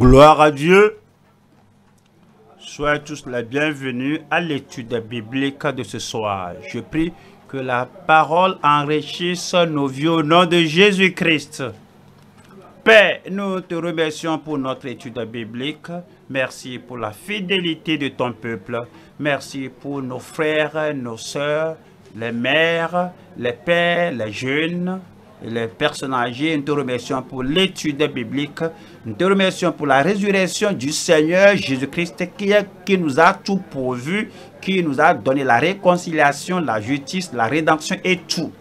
Gloire à Dieu. Soyez tous les bienvenus à l'étude biblique de ce soir. Je prie que la parole enrichisse nos vies au nom de Jésus-Christ. Père, nous te remercions pour notre étude biblique. Merci pour la fidélité de ton peuple. Merci pour nos frères, nos sœurs, les mères, les pères, les jeunes, les personnes âgées. Nous te remercions pour l'étude biblique. Nous te remercions pour la résurrection du Seigneur Jésus-Christ qui, qui nous a tout pourvu, qui nous a donné la réconciliation, la justice, la rédemption et tout.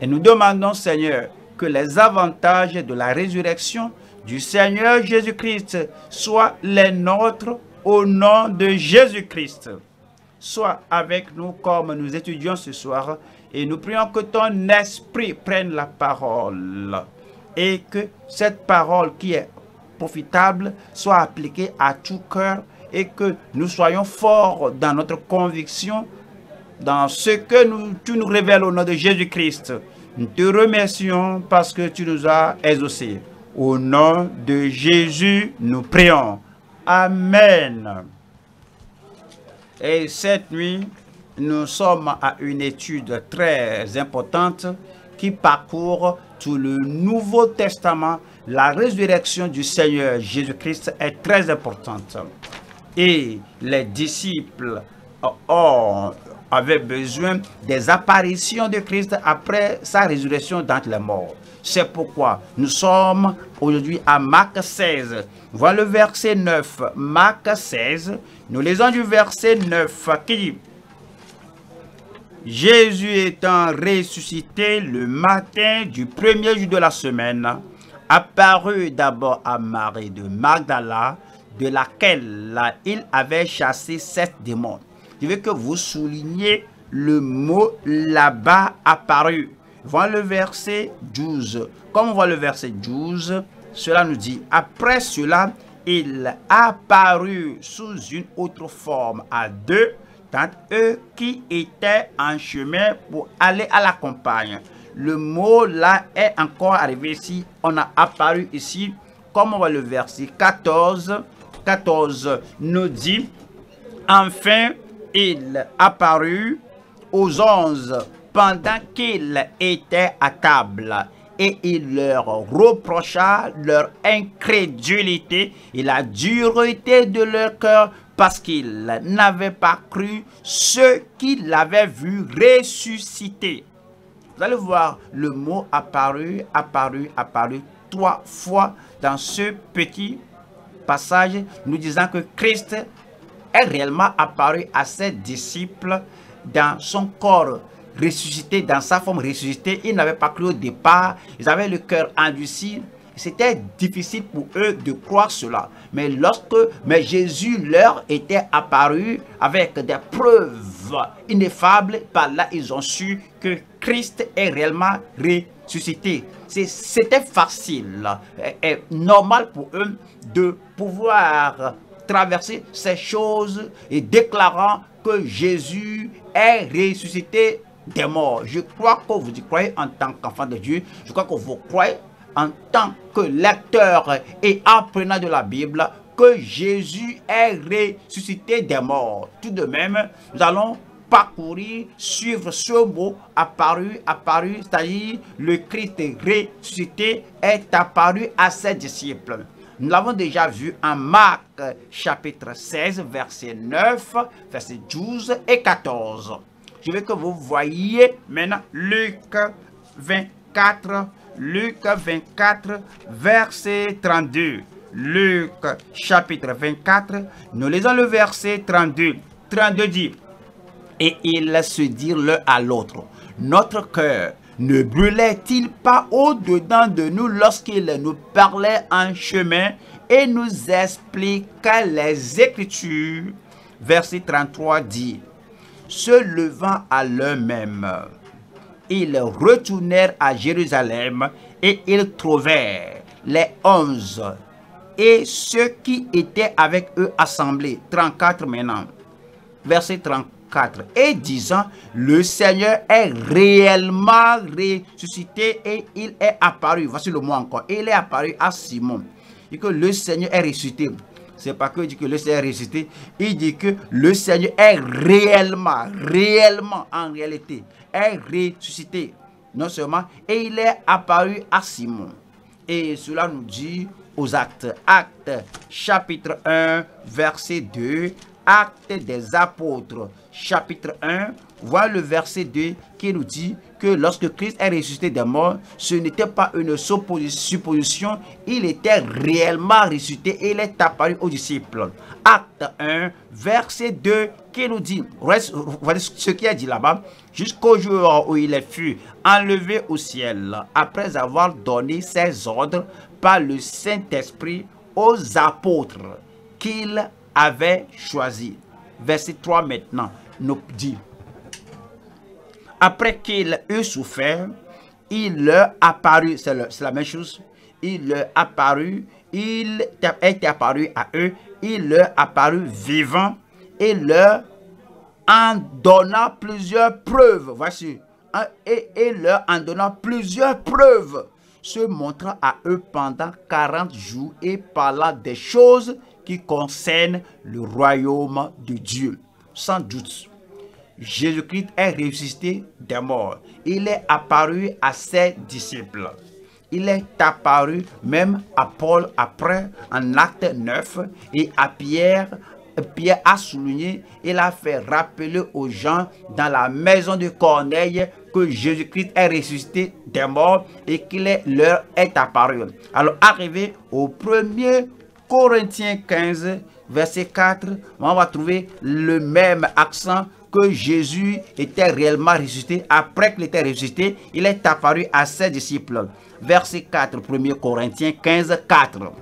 Et nous demandons, Seigneur, que les avantages de la résurrection du Seigneur Jésus-Christ soient les nôtres au nom de Jésus-Christ. Sois avec nous comme nous étudions ce soir et nous prions que ton esprit prenne la parole et que cette parole qui est profitable soit appliquée à tout cœur et que nous soyons forts dans notre conviction, dans ce que nous, tu nous révèles au nom de Jésus-Christ. Nous te remercions parce que tu nous as exaucés. Au nom de Jésus, nous prions. Amen. Et cette nuit, nous sommes à une étude très importante qui parcourt tout le Nouveau Testament. La résurrection du Seigneur Jésus-Christ est très importante. Et les disciples ont, avaient besoin des apparitions de Christ après sa résurrection dans les morts. C'est pourquoi nous sommes aujourd'hui à Marc 16. Voilà le verset 9. Marc 16. Nous lisons du verset 9 qui Jésus étant ressuscité le matin du premier jour de la semaine, apparut d'abord à Marie de Magdala, de laquelle il avait chassé sept démons. Je veux que vous souligniez le mot là-bas apparu. Voilà le verset 12. Comme on voit le verset 12, cela nous dit, après cela, il apparut sous une autre forme à deux eux qui étaient en chemin pour aller à la campagne. Le mot là est encore arrivé ici. On a apparu ici, comme on voit le verset 14. 14 nous dit, enfin, il apparut aux onze pendant qu'il était à table et il leur reprocha leur incrédulité et la dureté de leur cœur parce qu'ils n'avaient pas cru ceux qui l'avaient vu ressusciter. Vous allez voir le mot apparu, apparu, apparu trois fois dans ce petit passage, nous disant que Christ est réellement apparu à ses disciples dans son corps ressuscité, dans sa forme ressuscitée. Ils n'avaient pas cru au départ, ils avaient le cœur endurci. C'était difficile pour eux de croire cela. Mais lorsque mais Jésus leur était apparu avec des preuves ineffables, par là ils ont su que Christ est réellement ressuscité. C'était facile et normal pour eux de pouvoir traverser ces choses et déclarant que Jésus est ressuscité des morts. Je crois que vous y croyez en tant qu'enfant de Dieu. Je crois que vous croyez en tant que lecteur et apprenant de la Bible que Jésus est ressuscité des morts. Tout de même, nous allons parcourir, suivre ce mot apparu, apparu, c'est-à-dire le Christ ressuscité est apparu à ses disciples. Nous l'avons déjà vu en Marc chapitre 16, verset 9, verset 12 et 14. Je veux que vous voyez maintenant Luc 24, Luc 24, verset 32. Luc chapitre 24, nous lisons le verset 32. 32 dit, et ils se dirent l'un à l'autre, notre cœur ne brûlait-il pas au-dedans de nous lorsqu'il nous parlait en chemin et nous expliquait les Écritures Verset 33 dit, se levant à l'heure même, ils retournèrent à Jérusalem et ils trouvèrent les onze et ceux qui étaient avec eux assemblés. 34 maintenant. Verset 34. Et disant, le Seigneur est réellement ressuscité et il est apparu. Voici le mot encore. Il est apparu à Simon. dit que le Seigneur est ressuscité. C'est pas que dit que le Seigneur est ressuscité. Il dit que le Seigneur est réellement, réellement, en réalité, est ressuscité. Non seulement, et il est apparu à Simon. Et cela nous dit aux actes. Actes chapitre 1, verset 2. Actes des apôtres chapitre 1, voilà le verset 2 qui nous dit que lorsque Christ est ressuscité des morts, ce n'était pas une supposition, il était réellement ressuscité et il est apparu aux disciples. Acte 1, verset 2 qui nous dit, voilà ce qui est dit là-bas, jusqu'au jour où il fut enlevé au ciel, après avoir donné ses ordres par le Saint-Esprit aux apôtres qu'il avait choisis. Verset 3 maintenant nous dit, après qu'il eut souffert, il leur apparut, c'est la même chose, il leur apparut, il est apparu à eux, il leur apparut vivant et leur en donnant plusieurs preuves. Voici. Et, et leur en donnant plusieurs preuves, se montrant à eux pendant 40 jours et parlant des choses qui concernent le royaume de Dieu. Sans doute, Jésus-Christ est ressuscité des morts. Il est apparu à ses disciples. Il est apparu même à Paul après en acte 9 et à Pierre. Pierre a souligné, il a fait rappeler aux gens dans la maison de Corneille que Jésus-Christ est ressuscité des morts et qu'il leur est apparu. Alors arrivé au 1er Corinthiens 15, verset 4, on va trouver le même accent que Jésus était réellement ressuscité. Après qu'il était ressuscité, il est apparu à ses disciples. Verset 4, 1 Corinthiens 15, 4.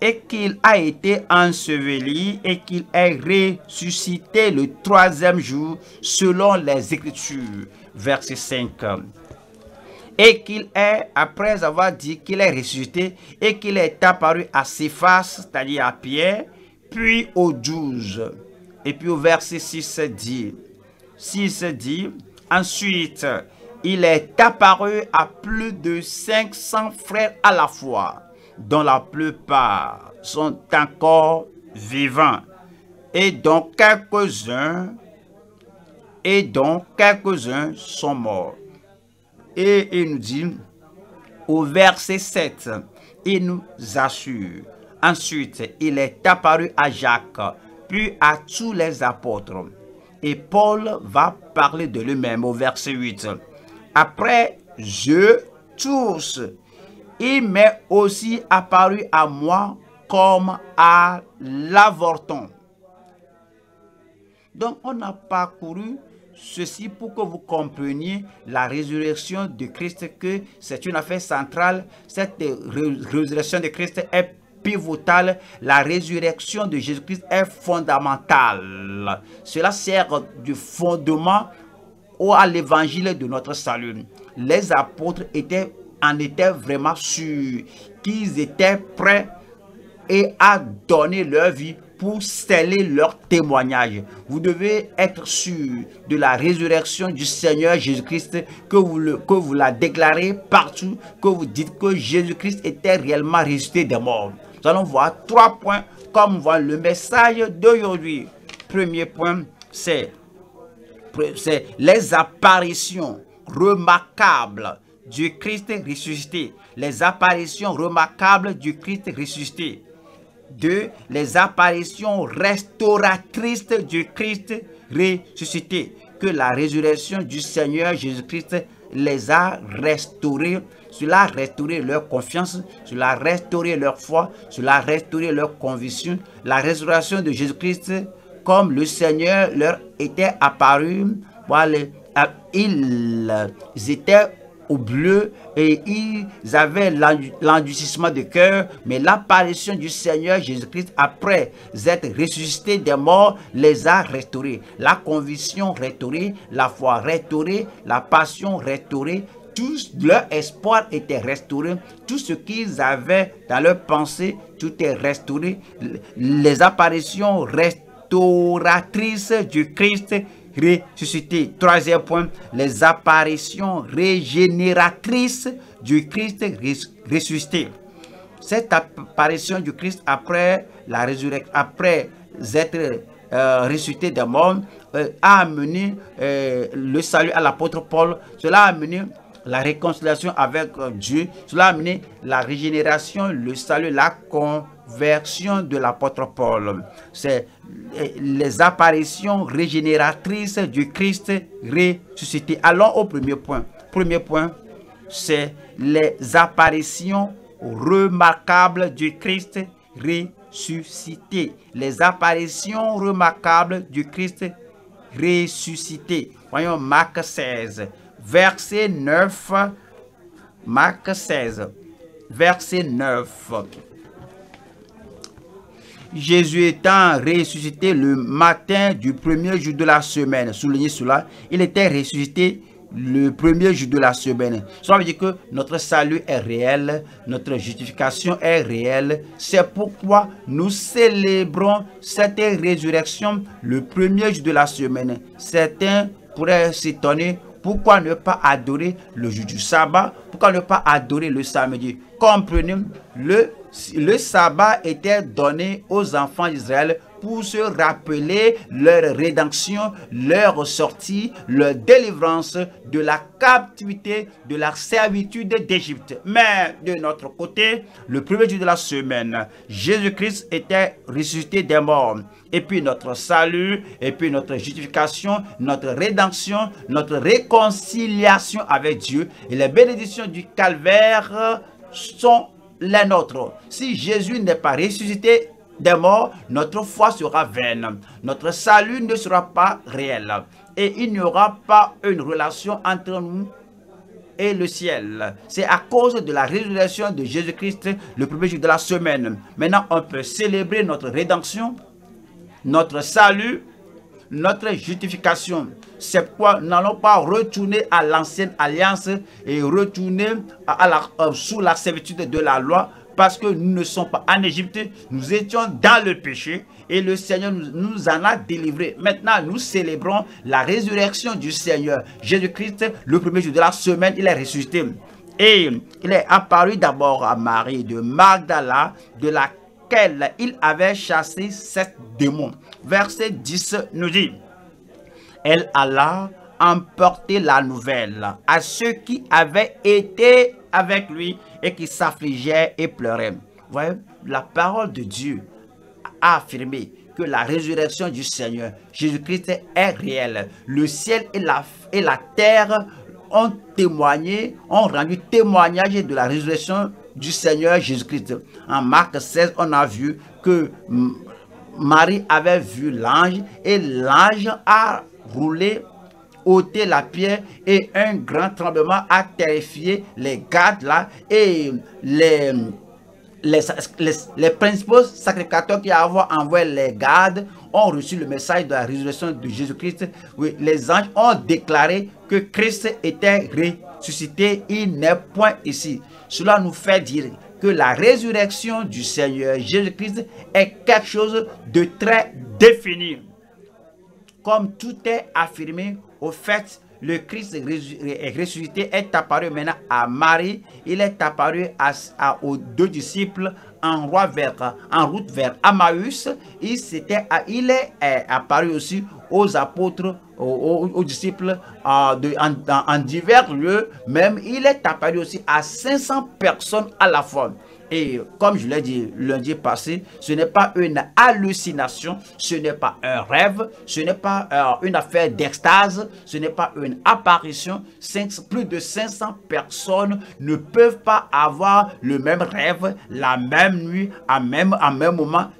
Et qu'il a été enseveli et qu'il est ressuscité le troisième jour selon les Écritures. Verset 5 et qu'il est, après avoir dit qu'il est ressuscité, et qu'il est apparu à ses faces, c'est-à-dire à Pierre, puis aux douze. Et puis au verset 6 dit, 6 dit, ensuite, il est apparu à plus de 500 frères à la fois, dont la plupart sont encore vivants, et dont quelques-uns et dont quelques-uns sont morts. Et il nous dit au verset 7, il nous assure. Ensuite, il est apparu à Jacques, puis à tous les apôtres. Et Paul va parler de lui-même au verset 8. Après, je tous, il m'est aussi apparu à moi comme à l'avorton. Donc, on a parcouru Ceci pour que vous compreniez la résurrection de Christ, que c'est une affaire centrale. Cette résurrection de Christ est pivotale. La résurrection de Jésus-Christ est fondamentale. Cela sert du fondement à l'évangile de notre salut. Les apôtres étaient, en étaient vraiment sûrs qu'ils étaient prêts et à donner leur vie pour sceller leur témoignage. Vous devez être sûr de la résurrection du Seigneur Jésus-Christ, que vous, que vous la déclarez partout, que vous dites que Jésus-Christ était réellement ressuscité des morts. Nous allons voir trois points comme voit le message d'aujourd'hui. Premier point, c'est les apparitions remarquables du Christ ressuscité. Les apparitions remarquables du Christ ressuscité. 2. Les apparitions restauratrices du Christ ressuscité. Que la résurrection du Seigneur Jésus-Christ les a restaurés. Cela a restauré leur confiance, cela a restauré leur foi, cela a restauré leur conviction. La résurrection de Jésus-Christ, comme le Seigneur leur était apparu, voilà, ils étaient au bleu et ils avaient l'endurcissement de cœur, mais l'apparition du Seigneur Jésus-Christ après être ressuscité des morts les a restaurés. La conviction restaurée, la foi restaurée, la passion restaurée, tout leur espoir était restauré, tout ce qu'ils avaient dans leur pensée, tout est restauré. Les apparitions restauratrices du Christ ressuscité. Troisième point, les apparitions régénératrices du Christ ressuscité. Cette apparition du Christ après la résurrection, après être euh, ressuscité des morts, euh, a amené euh, le salut à l'apôtre Paul. Cela a amené la réconciliation avec Dieu. Cela a amené la régénération, le salut, la conversion de l'apôtre Paul. C'est les apparitions régénératrices du Christ ressuscité. Allons au premier point. Premier point, c'est les apparitions remarquables du Christ ressuscité. Les apparitions remarquables du Christ ressuscité. Voyons Marc 16, verset 9. Marc 16, verset 9. Jésus étant ressuscité le matin du premier jour de la semaine, soulignez cela, il était ressuscité le premier jour de la semaine. Cela veut dire que notre salut est réel, notre justification est réelle. C'est pourquoi nous célébrons cette résurrection le premier jour de la semaine. Certains pourraient s'étonner pourquoi ne pas adorer le jour du sabbat? Pourquoi ne pas adorer le samedi? Comprenez, le, sabbat était donné aux enfants d'Israël pour se rappeler leur rédemption, leur sortie, leur délivrance de la captivité, de la servitude d'Égypte. Mais de notre côté, le premier jour de la semaine, Jésus-Christ était ressuscité des morts. Et puis notre salut, et puis notre justification, notre rédemption, notre réconciliation avec Dieu et les bénédictions du calvaire sont les nôtres. Si Jésus n'est pas ressuscité, des morts, notre foi sera vaine. Notre salut ne sera pas réel. Et il n'y aura pas une relation entre nous et le ciel. C'est à cause de la résurrection de Jésus-Christ le premier jour de la semaine. Maintenant, on peut célébrer notre rédemption, notre salut, notre justification. C'est pourquoi nous n'allons pas retourner à l'ancienne alliance et retourner à la, euh, sous la servitude de la loi, parce que nous ne sommes pas en Égypte, nous étions dans le péché et le Seigneur nous, en a délivrés. Maintenant, nous célébrons la résurrection du Seigneur. Jésus-Christ, le premier jour de la semaine, il est ressuscité. Et il est apparu d'abord à Marie de Magdala, de laquelle il avait chassé sept démons. Verset 10 nous dit, elle alla emporter la nouvelle à ceux qui avaient été avec lui et qui s'affligeaient et pleuraient. La parole de Dieu a affirmé que la résurrection du Seigneur Jésus-Christ est réelle. Le ciel et la, et la terre ont témoigné, ont rendu témoignage de la résurrection du Seigneur Jésus-Christ. En Marc 16, on a vu que Marie avait vu l'ange et l'ange a roulé ôté la pierre et un grand tremblement a terrifié les gardes là et les, les, les, principaux sacrificateurs qui avaient envoyé les gardes ont reçu le message de la résurrection de Jésus-Christ. Oui, les anges ont déclaré que Christ était ressuscité. Il n'est point ici. Cela nous fait dire que la résurrection du Seigneur Jésus-Christ est quelque chose de très défini. Comme tout est affirmé au fait, le Christ ressuscité est apparu maintenant à Marie. Il est apparu aux deux disciples en, vers, en route vers Emmaüs. Il, il est apparu aussi aux apôtres, aux, disciples euh, de, en, divers lieux. Même il est apparu aussi à 500 personnes à la fois. Et comme je l'ai dit lundi passé, ce n'est pas une hallucination, ce n'est pas un rêve, ce n'est pas euh, une affaire d'extase, ce n'est pas une apparition. plus de 500 personnes ne peuvent pas avoir le même rêve, la même nuit, à même, à même moment.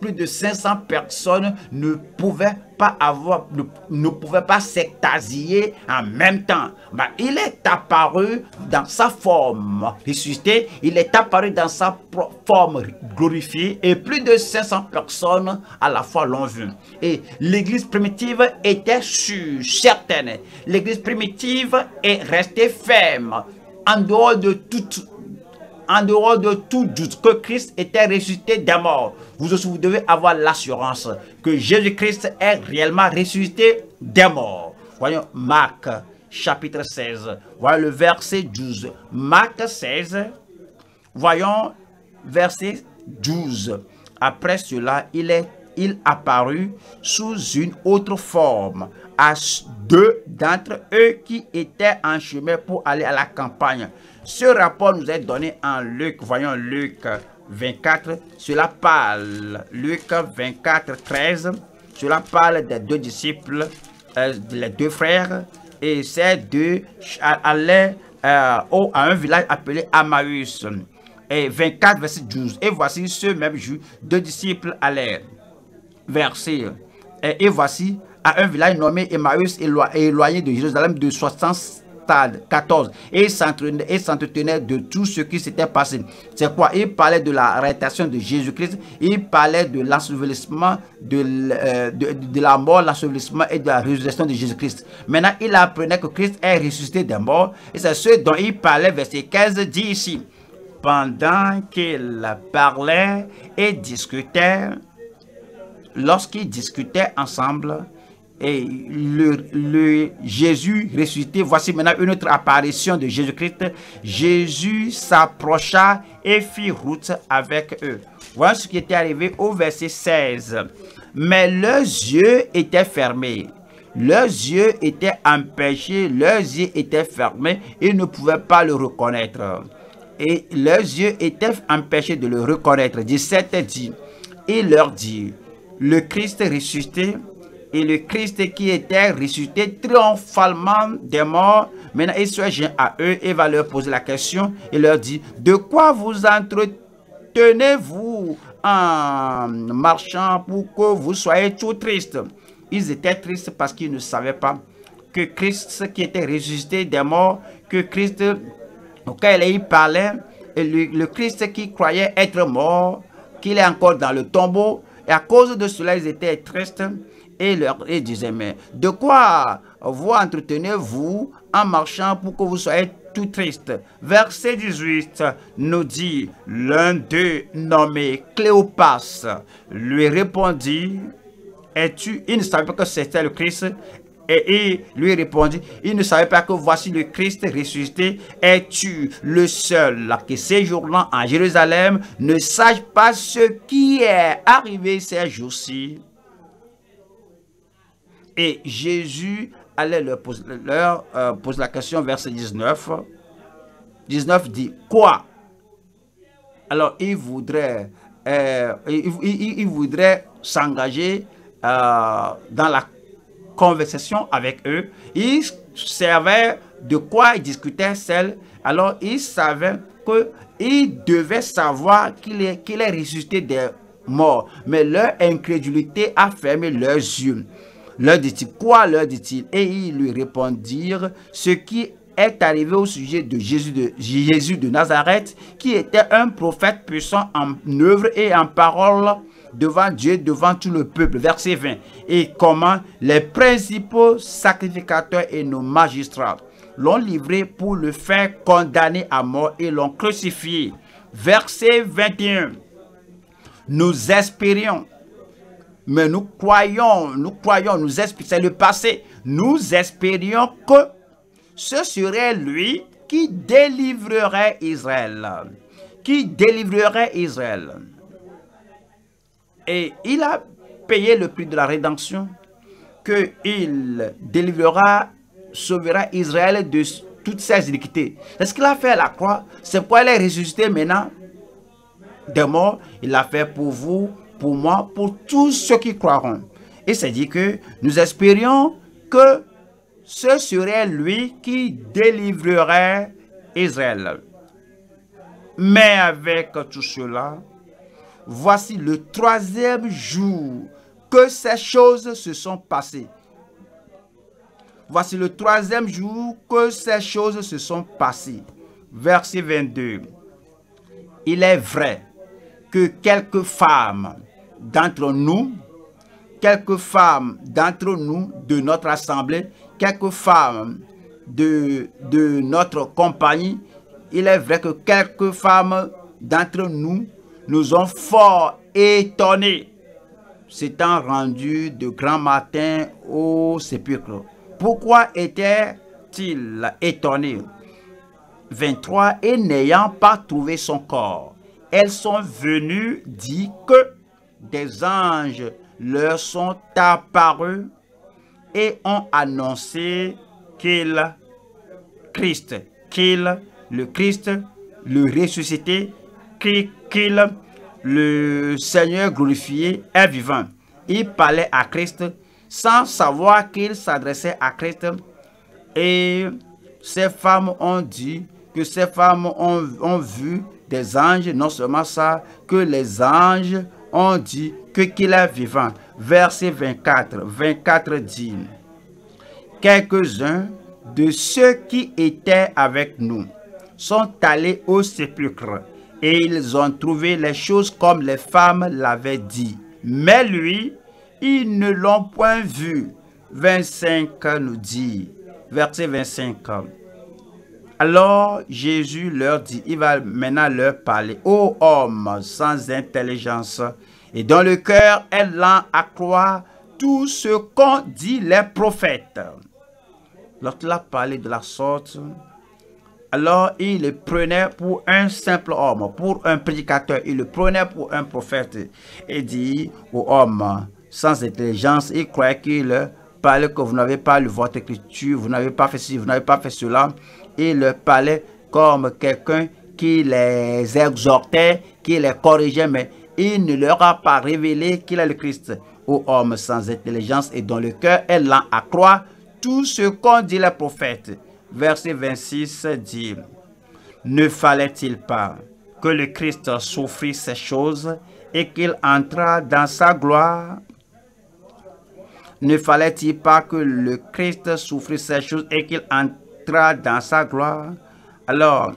plus de 500 personnes ne pouvaient pas avoir, ne, pouvait pas s'extasier en même temps. Mais il est apparu dans sa forme ressuscité, il est apparu dans sa forme glorifiée et plus de 500 personnes à la fois l'ont vu. Et l'église primitive était sûre, certaine. L'église primitive est restée ferme en dehors de toute en dehors de tout doute que Christ était ressuscité des morts, vous aussi vous devez avoir l'assurance que Jésus-Christ est réellement ressuscité des morts. Voyons Marc chapitre 16. Voyons le verset 12. Marc 16. Voyons verset 12. Après cela, il est il apparut sous une autre forme à deux d'entre eux qui étaient en chemin pour aller à la campagne. Ce rapport nous est donné en Luc. Voyons Luc 24. Cela parle, Luc 24, 13. Cela parle des deux disciples, euh, les deux frères. Et ces deux allaient euh, à un village appelé Amaüs et 24, verset 12. Et voici ce même jour, deux disciples allèrent. Verset. Et, voici à un village nommé Emmaüs, éloigné de Jérusalem de 60 stades, 14. Et il s'entretenait de tout ce qui s'était passé. C'est quoi? Il parlait de la réincarnation de Jésus-Christ. Il parlait de l'ensevelissement, euh, de, de, la mort, l'ensevelissement et de la résurrection de Jésus-Christ. Maintenant, il apprenait que Christ est ressuscité des morts. Et c'est ce dont il parlait, verset 15, dit ici pendant qu'il parlait et discutait, lorsqu'ils discutaient ensemble, et le, Jésus ressuscité, voici maintenant une autre apparition de Jésus-Christ. Jésus s'approcha et fit route avec eux. Voilà ce qui était arrivé au verset 16. Mais leurs yeux étaient fermés. Leurs yeux étaient empêchés, leurs yeux étaient fermés, ils ne pouvaient pas le reconnaître et leurs yeux étaient empêchés de le reconnaître. 17 dit, il leur dit, le Christ ressuscité et le Christ qui était ressuscité triomphalement des morts, maintenant il se joint à eux et va leur poser la question et leur dit, de quoi vous entretenez-vous en marchant pour que vous soyez tout tristes? Ils étaient tristes parce qu'ils ne savaient pas que Christ qui était ressuscité des morts, que Christ auquel il parlait, et le, Christ qui croyait être mort, qu'il est encore dans le tombeau, et à cause de cela, ils étaient tristes, et leur et disaient, mais de quoi vous entretenez-vous en marchant pour que vous soyez tout triste? Verset 18 nous dit, l'un d'eux nommé Cléopas lui répondit, es-tu, il ne savait pas que c'était le Christ, et il lui répondit, il ne savait pas que voici le Christ ressuscité. Es-tu le seul qui séjournant en Jérusalem ne sache pas ce qui est arrivé ces jours-ci? Et Jésus allait leur poser, leur, euh, la question, verset 19. 19 dit, quoi? Alors, il voudrait, euh, s'engager euh, dans la conversation avec eux. Il savait de quoi? Ils discutaient seul. Alors, il savait qu'il devait savoir qu'il est, qu'il est ressuscité des morts. Mais leur incrédulité a fermé leurs yeux. Leur dit-il, quoi leur dit-il? Et ils lui répondirent ce qui est arrivé au sujet de Jésus de, Nazareth, qui était un prophète puissant en œuvre et en parole devant Dieu, devant tout le peuple. Verset 20. Et comment les principaux sacrificateurs et nos magistrats l'ont livré pour le faire condamner à mort et l'ont crucifié. Verset 21. Nous espérions, mais nous croyons, nous croyons, nous c'est le passé, nous espérions que ce serait lui qui délivrerait Israël. Qui délivrerait Israël. Et il a payé le prix de la rédemption, qu'il délivrera, sauvera Israël de toutes ses iniquités. C'est ce qu'il a fait à la croix. C'est pourquoi il est ressuscité maintenant des morts. Il l'a fait pour vous, pour moi, pour tous ceux qui croiront. Et c'est dit que nous espérions que ce serait lui qui délivrerait Israël. Mais avec tout cela, voici le troisième jour que ces choses se sont passées. Voici le troisième jour que ces choses se sont passées. Verset 22. Il est vrai que quelques femmes d'entre nous, quelques femmes d'entre nous de notre assemblée, quelques femmes de, de notre compagnie, il est vrai que quelques femmes d'entre nous nous ont fort étonnés, s'étant rendus de grand matin au sépulcre. Pourquoi étaient-ils étonnés? 23. Et n'ayant pas trouvé son corps, elles sont venues dire que des anges leur sont apparus et ont annoncé qu'il Christ, qu'il le Christ, le ressuscité, qu'il le Seigneur glorifié est vivant. Il parlait à Christ sans savoir qu'il s'adressait à Christ. Et ces femmes ont dit que ces femmes ont vu des anges, non seulement ça, que les anges ont dit que qu'il est vivant. Verset 24, 24 dit, quelques-uns de ceux qui étaient avec nous sont allés au sépulcre et ils ont trouvé les choses comme les femmes l'avaient dit. Mais lui, ils ne l'ont point vu. 25 nous dit, verset 25. Alors Jésus leur dit, il va maintenant leur parler, ô homme sans intelligence, et dans le cœur est lent à croire tout ce qu'ont dit les prophètes. Lorsqu'il a parlé de la sorte, alors il le prenait pour un simple homme, pour un prédicateur, il le prenait pour un prophète et dit au homme sans intelligence, il croyait qu'il parlait que vous n'avez pas lu votre écriture, vous n'avez pas fait ceci, vous n'avez pas fait cela. Il parlait comme quelqu'un qui les exhortait, qui les corrigeait, mais il ne leur a pas révélé qu'il est le Christ. Ô homme sans intelligence et dont le cœur est lent à croire tout ce qu'ont dit les prophètes. Verset 26 dit, Ne fallait-il pas que le Christ souffrit ces choses et qu'il entra dans sa gloire? Ne fallait-il pas que le Christ souffrit ces choses et qu'il entra dans sa gloire Alors,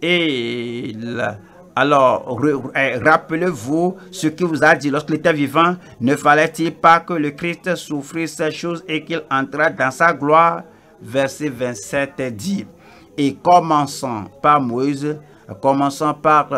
il alors, eh, rappelez-vous ce qu'il vous a dit lorsqu'il était vivant. Ne fallait-il pas que le Christ souffrisse ces choses et qu'il entra dans sa gloire? Verset 27 dit, et commençant par Moïse, commençant par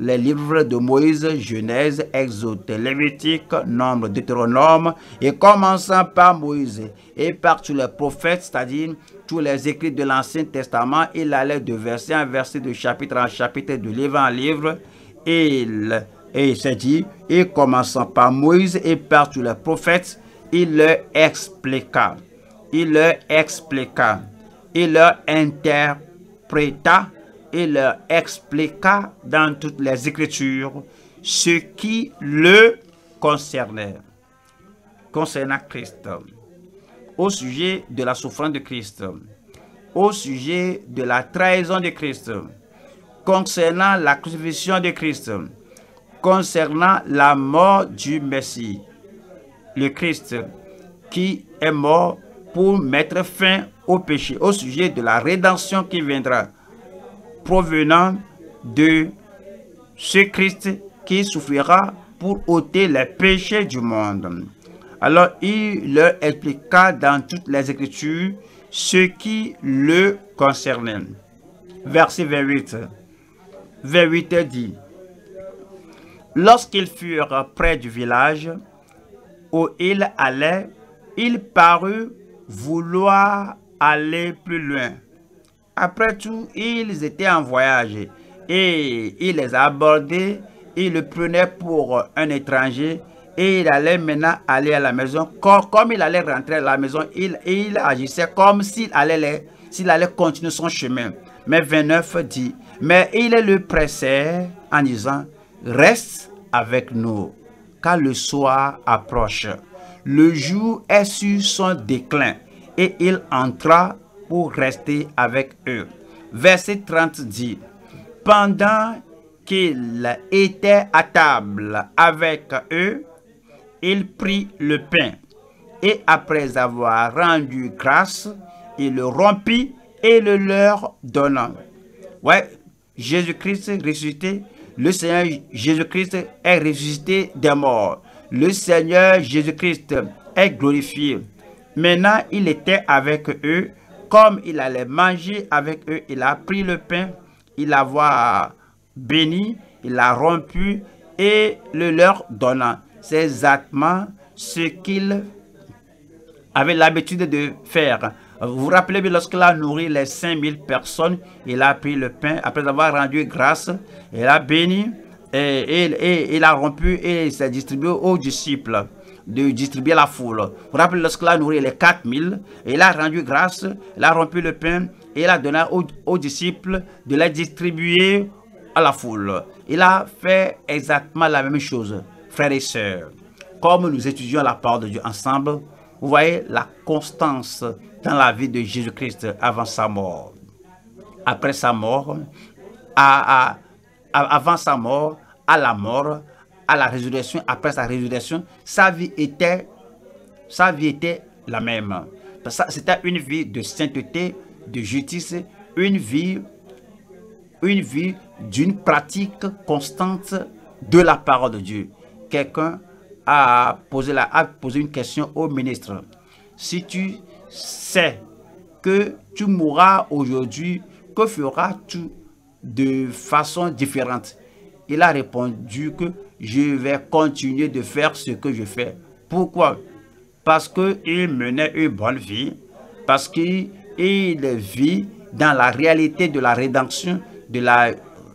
les livres de Moïse, Genèse, Exode, Lévitique, Nombre, Deutéronome, et commençant par Moïse. Et par tous les prophètes, c'est-à-dire tous les écrits de l'Ancien Testament, il allait de verset en verset, de chapitre en chapitre, de livre en livre, et il, et s'est dit, et commençant par Moïse et par tous les prophètes, il leur expliqua, il leur expliqua, il leur interpréta il leur expliqua dans toutes les Écritures ce qui le concernait, concernant Christ, au sujet de la souffrance de Christ, au sujet de la trahison de Christ, concernant la crucifixion de Christ, concernant la mort du Messie, le Christ qui est mort pour mettre fin au péché, au sujet de la rédemption qui viendra, provenant de ce Christ qui souffrira pour ôter les péchés du monde. Alors il leur expliqua dans toutes les Écritures ce qui le concernait. Verset 28. 28 dit, Lorsqu'ils furent près du village où il allait, il parut vouloir aller plus loin. Après tout, ils étaient en voyage et il les a abordés, il le prenait pour un étranger et il allait maintenant aller à la maison. Comme, il allait rentrer à la maison, il, agissait comme s'il allait, allait continuer son chemin. Mais 29 dit, mais il le pressait en disant, reste avec nous, car le soir approche. Le jour est sur son déclin et il entra pour rester avec eux. Verset 30 dit, pendant qu'il était à table avec eux, il prit le pain et après avoir rendu grâce, il le rompit et le leur donna. Ouais, Jésus-Christ ressuscité, le Seigneur Jésus-Christ est ressuscité des morts. Le Seigneur Jésus-Christ est glorifié. Maintenant, il était avec eux comme il allait manger avec eux, il a pris le pain, il l'a béni, il l'a rompu et le leur donna. C'est exactement ce qu'il avait l'habitude de faire. Vous vous rappelez, lorsqu'il a nourri les 5000 personnes, il a pris le pain, après avoir rendu grâce, il a béni, et, il a rompu et s'est distribué aux disciples de distribuer la foule. Vous vous rappelez, lorsqu'il a nourri les 4000, il a rendu grâce, il a rompu le pain et il a donné aux, disciples de les distribuer à la foule. Il a fait exactement la même chose, frères et sœurs. Comme nous étudions la parole de Dieu ensemble, vous voyez la constance dans la vie de Jésus-Christ avant sa mort. Après sa mort, à, avant sa mort, à la mort, à la résurrection, après sa résurrection, sa vie était, sa vie était la même. C'était une vie de sainteté, de justice, une vie, une vie d'une pratique constante de la parole de Dieu. Quelqu'un a posé, la, a posé une question au ministre. Si tu sais que tu mourras aujourd'hui, que feras-tu de façon différente? Il a répondu que je vais continuer de faire ce que je fais. Pourquoi? Parce qu'il menait une bonne vie, parce qu'il vit dans la réalité de la rédemption, de la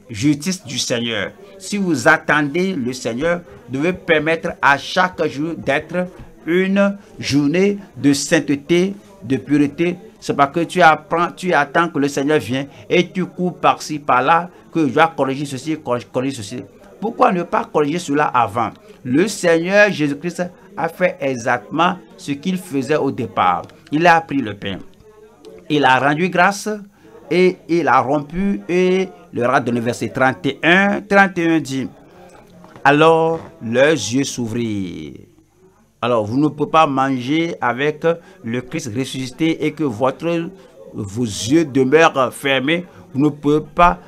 justice du Seigneur. Si vous attendez le Seigneur, devez permettre à chaque jour d'être une journée de sainteté, de pureté. C'est parce que tu apprends, tu attends que le Seigneur vienne et tu cours par-ci, par-là, que je dois corriger ceci, corriger ceci. Pourquoi ne pas corriger cela avant? Le Seigneur Jésus-Christ a fait exactement ce qu'il faisait au départ. Il a pris le pain. Il a rendu grâce et il a rompu et le rat de verset 31, 31 dit, alors leurs yeux s'ouvrirent. Alors, vous ne pouvez pas manger avec le Christ ressuscité et que votre, vos yeux demeurent fermés. Vous ne pouvez pas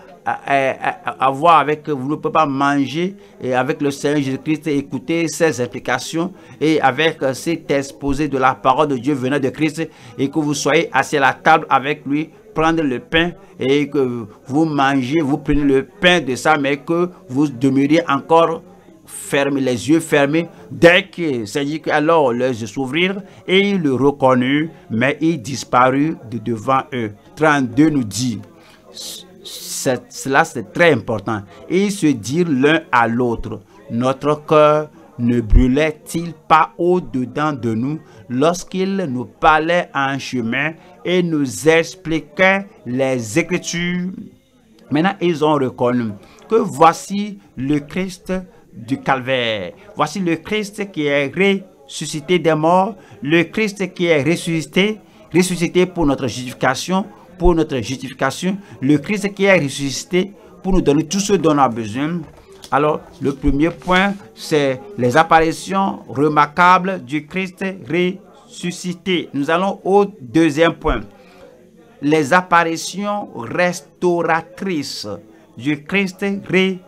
avoir avec, vous ne pouvez pas manger et avec le Seigneur Jésus-Christ, écouter ses implications et avec cet exposé de la parole de Dieu venant de Christ et que vous soyez assis à la table avec lui, prendre le pain et que vous mangez, vous prenez le pain de ça, mais que vous demeuriez encore fermés, les yeux fermés. Dès que que alors les yeux s'ouvrirent et il le reconnut, mais il disparut de devant eux. 32 nous dit cela c'est très important. Et se dire l'un à l'autre, notre cœur ne brûlait-il pas au-dedans de nous lorsqu'il nous parlait en chemin et nous expliquait les Écritures? Maintenant, ils ont reconnu que voici le Christ du calvaire. Voici le Christ qui est ressuscité des morts, le Christ qui est ressuscité, ressuscité pour notre justification, pour notre justification, le Christ qui est ressuscité pour nous donner tout ce dont on a besoin. Alors, le premier point, c'est les apparitions remarquables du Christ ressuscité. Nous allons au deuxième point. Les apparitions restauratrices du Christ ressuscité.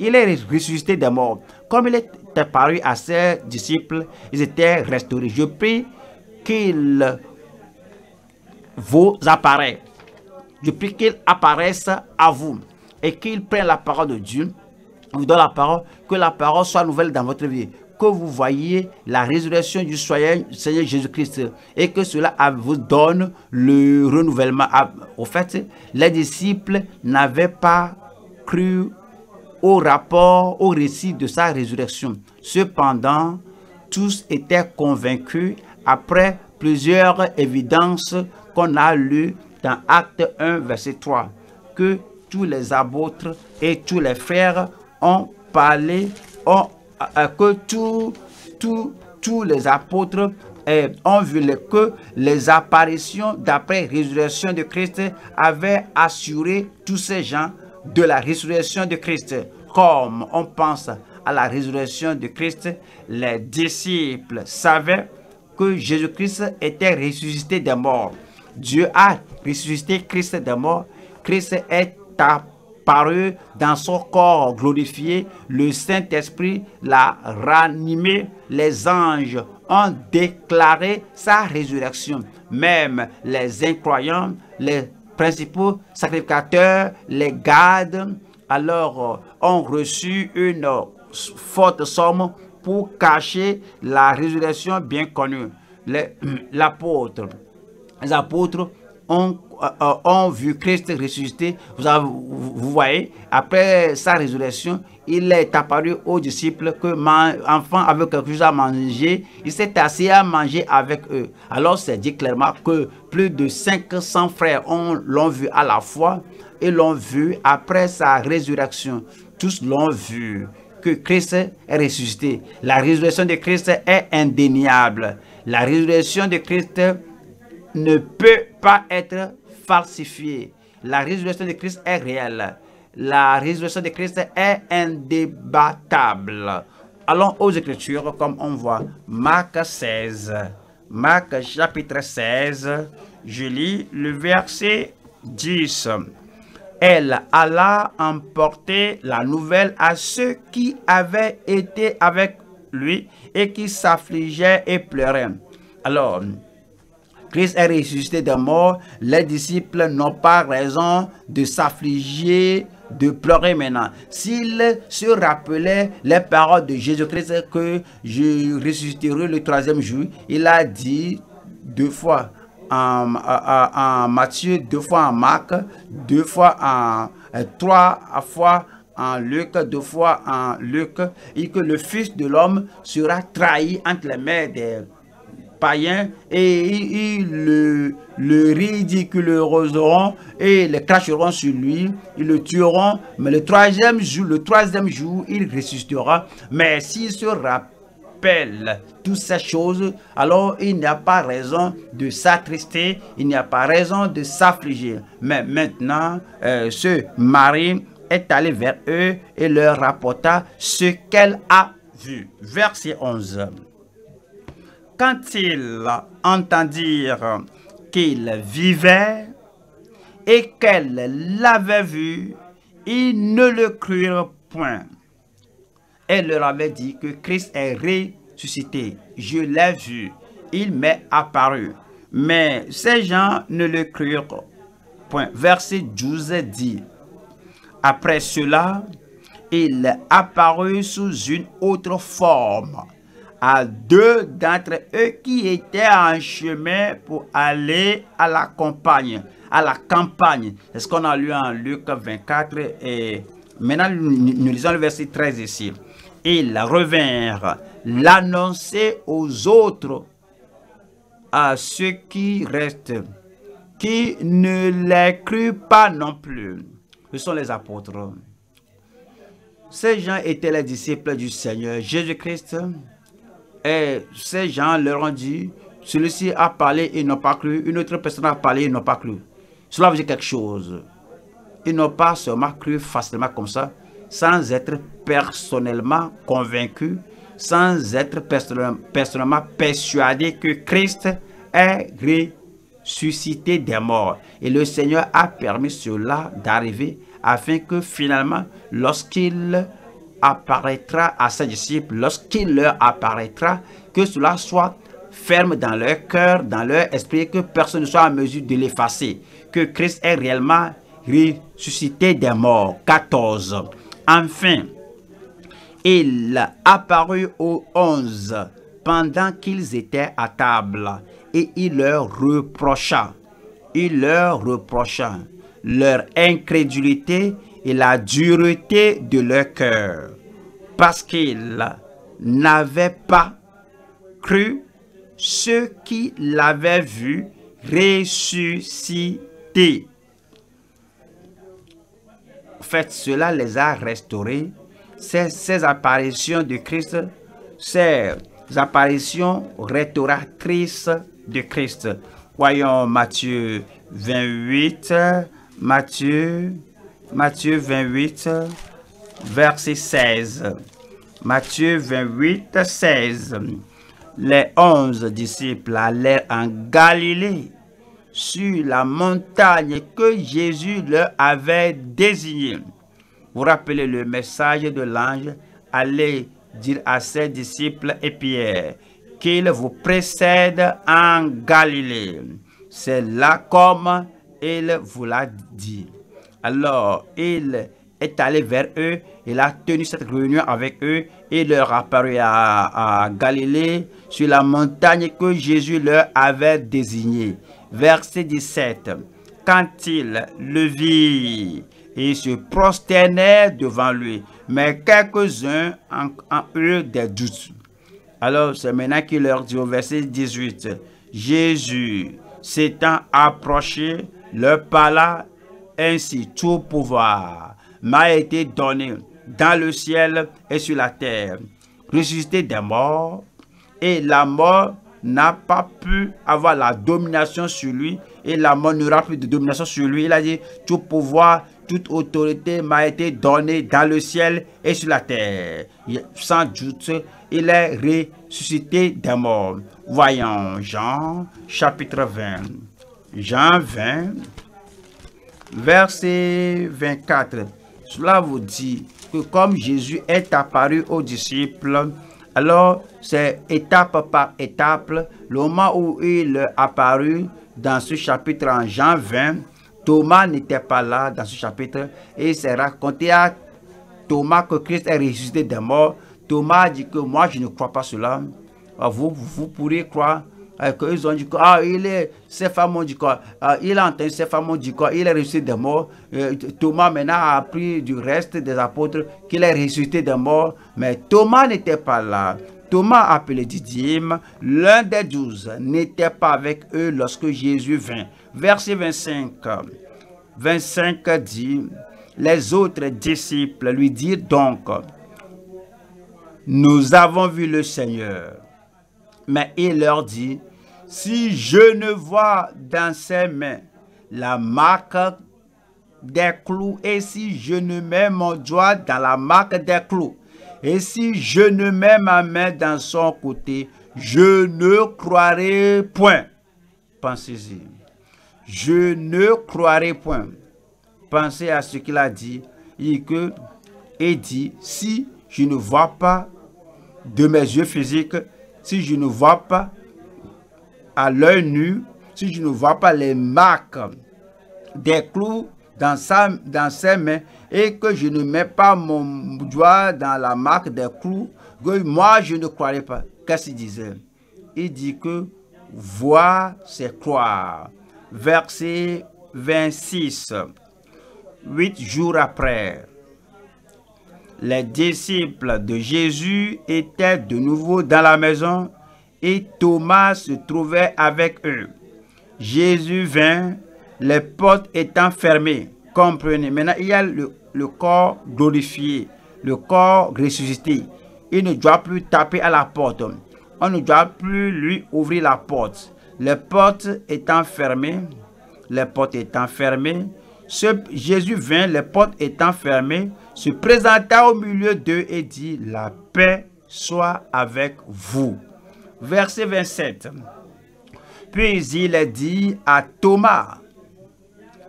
Il est ressuscité des morts. Comme il est apparu à ses disciples, ils étaient restaurés. Je prie qu'il vous apparaît. Je prie qu'il apparaisse à vous et qu'il prenne la parole de Dieu, vous donne la parole, que la parole soit nouvelle dans votre vie, que vous voyez la résurrection du Seigneur Jésus-Christ et que cela vous donne le renouvellement. Au fait, les disciples n'avaient pas cru au rapport, au récit de sa résurrection. Cependant, tous étaient convaincus après plusieurs évidences qu'on a lu dans Acte 1, verset 3, que tous les apôtres et tous les frères ont parlé, euh, que tous tous les apôtres euh, ont vu que les apparitions d'après résurrection de Christ avaient assuré tous ces gens de la résurrection de Christ. Comme on pense à la résurrection de Christ, les disciples savaient que Jésus-Christ était ressuscité des morts. Dieu a ressuscité Christ des morts. Christ est apparu dans son corps glorifié. Le Saint-Esprit l'a ranimé. Les anges ont déclaré sa résurrection. Même les incroyants, les principaux sacrificateurs, les gardes, alors ont reçu une forte somme pour cacher la résurrection bien connue. L'apôtre les apôtres ont, euh, ont vu Christ ressuscité. Vous, avez- voyez, après sa résurrection, il est apparu aux disciples que man- enfant avait quelque chose à manger. Il s'est assis à manger avec eux. Alors c'est dit clairement que plus de 500 frères ont- l'ont vu à la fois et l'ont vu après sa résurrection. Tous l'ont vu que Christ est ressuscité. La résurrection de Christ est indéniable. La résurrection de Christ ne peut pas être falsifiée. La résurrection de Christ est réelle. La résurrection de Christ est indébattable. Allons aux Écritures comme on voit. Marc 16. Marc chapitre 16. Je lis le verset 10. Elle alla emporter la nouvelle à ceux qui avaient été avec lui et qui s'affligeaient et pleuraient. Alors, Christ est ressuscité des morts. Les disciples n'ont pas raison de s'affliger, de pleurer maintenant. S'ils se rappelaient les paroles de Jésus-Christ que je ressusciterai le troisième jour, il a dit deux fois en, en- en Matthieu, deux fois en Marc, deux fois en euh, trois fois en Luc, deux fois en Luc, et que le Fils de l'homme sera trahi entre les mains des païens et ils, le, le ridiculiseront et le cracheront sur lui, ils le tueront, mais le troisième jour, le troisième jour, il ressuscitera. Mais s'il se rappelle toutes ces choses, alors il n'y a pas raison de s'attrister, il n'y a pas raison de s'affliger. Mais maintenant, euh, ce mari est allé vers eux et leur rapporta ce qu'elle a vu. Verset 11 quand ils entendirent qu'il vivait et qu'elle l'avait vu, ils ne le crurent point. Elle leur avait dit que Christ est ressuscité. Je l'ai vu. Il m'est apparu. Mais ces gens ne le crurent point. Verset 12 dit, après cela, il apparut sous une autre forme à deux d'entre eux qui étaient en chemin pour aller à la campagne. À la campagne. C'est ce qu'on a lu en Luc 24 et maintenant nous, lisons le verset 13 ici. Ils revinrent l'annoncer aux autres, à ceux qui restent, qui ne les crurent pas non plus. Ce sont les apôtres? Ces gens étaient les disciples du Seigneur Jésus-Christ. Et ces gens leur ont dit, celui-ci a parlé, ils n'ont pas cru. Une autre personne a parlé, ils n'ont pas cru. Cela veut dire quelque chose. Ils n'ont pas seulement cru facilement comme ça, sans être personnellement convaincus, sans être personnellement, persuadés que Christ est ressuscité des morts. Et le Seigneur a permis cela d'arriver afin que finalement, lorsqu'il apparaîtra à ses disciples, lorsqu'il leur apparaîtra, que cela soit ferme dans leur cœur, dans leur esprit, que personne ne soit en mesure de l'effacer, que Christ est réellement ressuscité des morts. 14. Enfin, il apparut aux onze pendant qu'ils étaient à table et il leur reprocha, il leur reprocha leur incrédulité et la dureté de leur cœur, parce qu'ils n'avaient pas cru ceux qui l'avaient vu ressuscité. En fait, cela les a restaurés. Ces, apparitions de Christ, ces apparitions restauratrices de Christ. Voyons Matthieu 28, Matthieu, Matthieu 28, verset 16. Matthieu 28, 16. Les onze disciples allèrent en Galilée, sur la montagne que Jésus leur avait désignée. Vous rappelez le message de l'ange, allez dire à ses disciples et Pierre qu'il vous précède en Galilée. C'est là comme il vous l'a dit. Alors, il est allé vers eux, il a tenu cette réunion avec eux, et leur apparu à, à Galilée, sur la montagne que Jésus leur avait désignée. Verset 17. Quand il le vit, ils se prosternaient devant lui, mais quelques-uns en, en eurent des doutes. Alors c'est maintenant qu'il leur dit au verset 18, Jésus s'étant approché, leur parla ainsi, tout pouvoir m'a été donné dans le ciel et sur la terre. Ressuscité des morts, et la mort n'a pas pu avoir la domination sur lui, et la mort n'aura plus de domination sur lui. Il a dit, tout pouvoir, toute autorité m'a été donnée dans le ciel et sur la terre. Sans doute, il est ressuscité des morts. Voyons Jean chapitre 20. Jean 20, verset 24. Cela vous dit que comme Jésus est apparu aux disciples, alors c'est étape par étape, le moment où il est apparu dans ce chapitre en Jean 20, Thomas n'était pas là dans ce chapitre et c'est raconté à Thomas que Christ est ressuscité des morts. Thomas dit que moi je ne crois pas cela. Vous, vous pourrez croire ils ont dit que ah, il est, ces femmes ont dit quoi, ah, il a entendu ces femmes ont dit quoi, il est ressuscité des morts. Euh, Thomas maintenant a appris du reste des apôtres qu'il est ressuscité des morts, mais Thomas n'était pas là. Thomas, appelé Didyme, l'un des douze, n'était pas avec eux lorsque Jésus vint. Verset 25. 25 dit, les autres disciples lui dirent donc, nous avons vu le Seigneur. Mais il leur dit, si je ne vois dans ses mains la marque des clous, et si je ne mets mon doigt dans la marque des clous, et si je ne mets ma main dans son côté, je ne croirai point. Pensez-y. Je ne croirai point. Pensez à ce qu'il a dit. Il, que, et dit, si je ne vois pas de mes yeux physiques, si je ne vois pas à l'œil nu, si je ne vois pas les marques des clous dans, sa, dans ses mains et que je ne mets pas mon doigt dans la marque des clous, que moi je ne croirais pas. Qu'est-ce qu'il disait? Il dit que voir c'est croire. Verset 26. Huit jours après, les disciples de Jésus étaient de nouveau dans la maison et Thomas se trouvait avec eux. Jésus vint, les portes étant fermées. Comprenez, maintenant il y a le, corps glorifié, le corps ressuscité. Il ne doit plus taper à la porte. On ne doit plus lui ouvrir la porte. Les portes étant fermées, les portes étant fermées, Jésus vint, les portes étant fermées, se présenta au milieu d'eux et dit, la paix soit avec vous. Verset 27. Puis il dit à Thomas,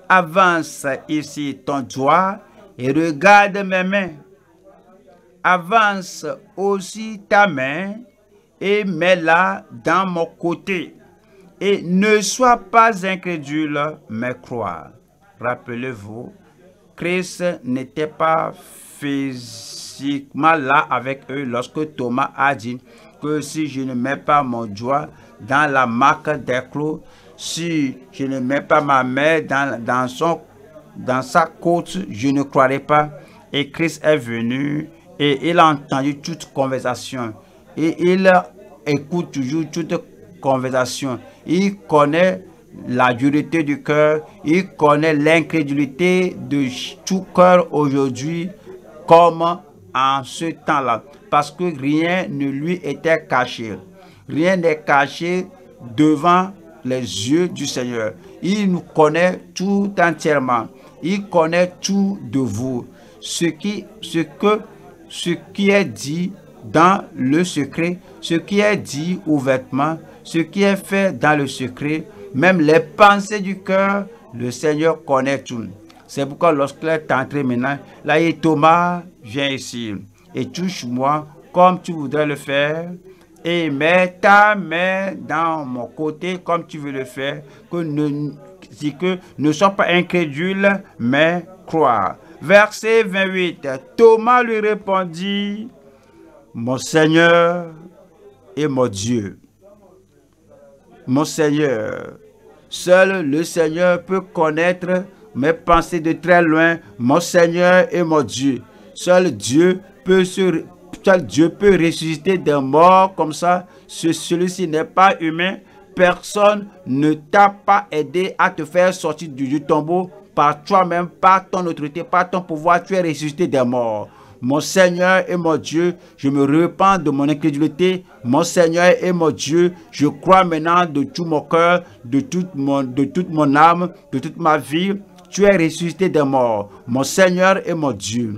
avance ici ton doigt et regarde mes mains. Avance aussi ta main et mets-la dans mon côté. Et ne sois pas incrédule, mais crois. Rappelez-vous, Christ n'était pas physiquement là avec eux lorsque Thomas a dit, que si je ne mets pas mon doigt dans la marque des clous, si je ne mets pas ma main dans, dans, son, dans sa côte, je ne croirai pas. Et Christ est venu et il a entendu toute conversation. Et il écoute toujours toute conversation. Il connaît la dureté du cœur. Il connaît l'incrédulité de tout cœur aujourd'hui comme en ce temps-là parce que rien ne lui était caché. Rien n'est caché devant les yeux du Seigneur. Il nous connaît tout entièrement. Il connaît tout de vous. Ce qui, ce que, ce qui est dit dans le secret, ce qui est dit ouvertement, ce qui est fait dans le secret, même les pensées du cœur, le Seigneur connaît tout. C'est pourquoi lorsqu'il est entré maintenant, là, il Thomas, viens ici et touche-moi comme tu voudrais le faire et mets ta main dans mon côté comme tu veux le faire, que ne, que ne sois pas incrédule, mais crois. Verset 28, Thomas lui répondit, mon Seigneur et mon Dieu. Mon Seigneur Seul le Seigneur peut connaître mes pensées de très loin, mon Seigneur et mon Dieu. Seul Dieu peut se, seul Dieu peut ressusciter des morts comme ça. Celui-ci n'est pas humain. Personne ne t'a pas aidé à te faire sortir du tombeau par toi-même, par ton autorité, par ton pouvoir. Tu es ressuscité des morts. Mon Seigneur et mon Dieu, je me repens de mon incrédulité. Mon Seigneur et mon Dieu, je crois maintenant de tout mon cœur, de toute mon, de toute mon âme, de toute ma vie. Tu es ressuscité des morts. Mon Seigneur et mon Dieu.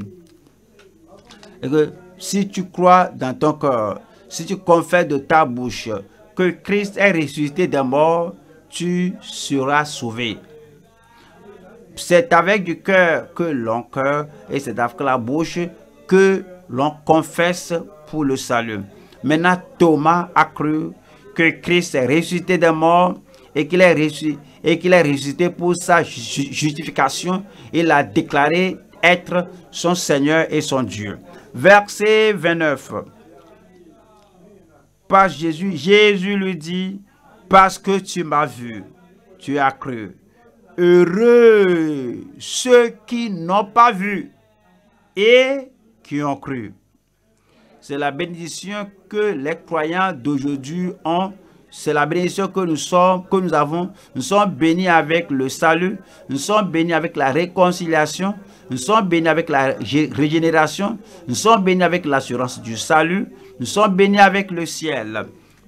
Et que si tu crois dans ton cœur, si tu confesses de ta bouche que Christ est ressuscité des morts, tu seras sauvé. C'est avec du cœur que l'on cœur et c'est avec la bouche que l'on confesse pour le salut. Maintenant, Thomas a cru que Christ est ressuscité des morts et qu'il est est ressuscité pour sa justification. Il a déclaré être son Seigneur et son Dieu. Verset 29. Par Jésus, Jésus lui dit, parce que tu m'as vu, tu as cru. Heureux ceux qui n'ont pas vu et qui ont cru. C'est la bénédiction que les croyants d'aujourd'hui ont. C'est la bénédiction que nous sommes, que nous avons. Nous sommes bénis avec le salut. Nous sommes bénis avec la réconciliation. Nous sommes bénis avec la régénération. Nous sommes bénis avec l'assurance du salut. Nous sommes bénis avec le ciel.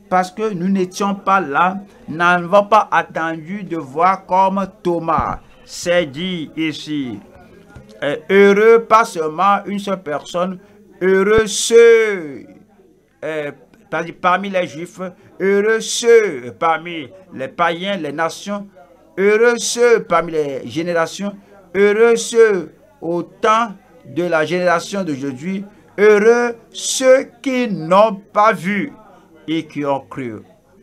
Parce que nous n'étions pas là, n'avons pas attendu de voir comme Thomas s'est dit ici heureux pas seulement une seule personne, heureux ceux euh, parmi les juifs, heureux ceux parmi les païens, les nations, heureux ceux parmi les générations, heureux ceux au temps de la génération d'aujourd'hui, heureux ceux qui n'ont pas vu et qui ont cru.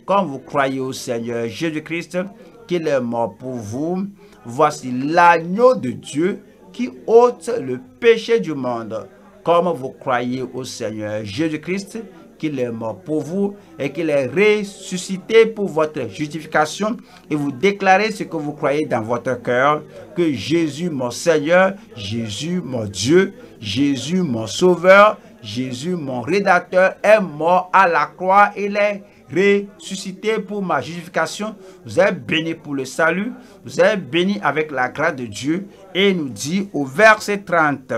Quand vous croyez au Seigneur Jésus-Christ, qu'il est mort pour vous, voici l'agneau de Dieu qui ôte le péché du monde. Comme vous croyez au Seigneur Jésus-Christ, qu'il est mort pour vous et qu'il est ressuscité pour votre justification et vous déclarez ce que vous croyez dans votre cœur, que Jésus mon Seigneur, Jésus mon Dieu, Jésus mon Sauveur, Jésus mon Rédacteur est mort à la croix, il est ressuscité pour ma justification. Vous êtes béni pour le salut. Vous êtes béni avec la grâce de Dieu. Et nous dit au verset 30,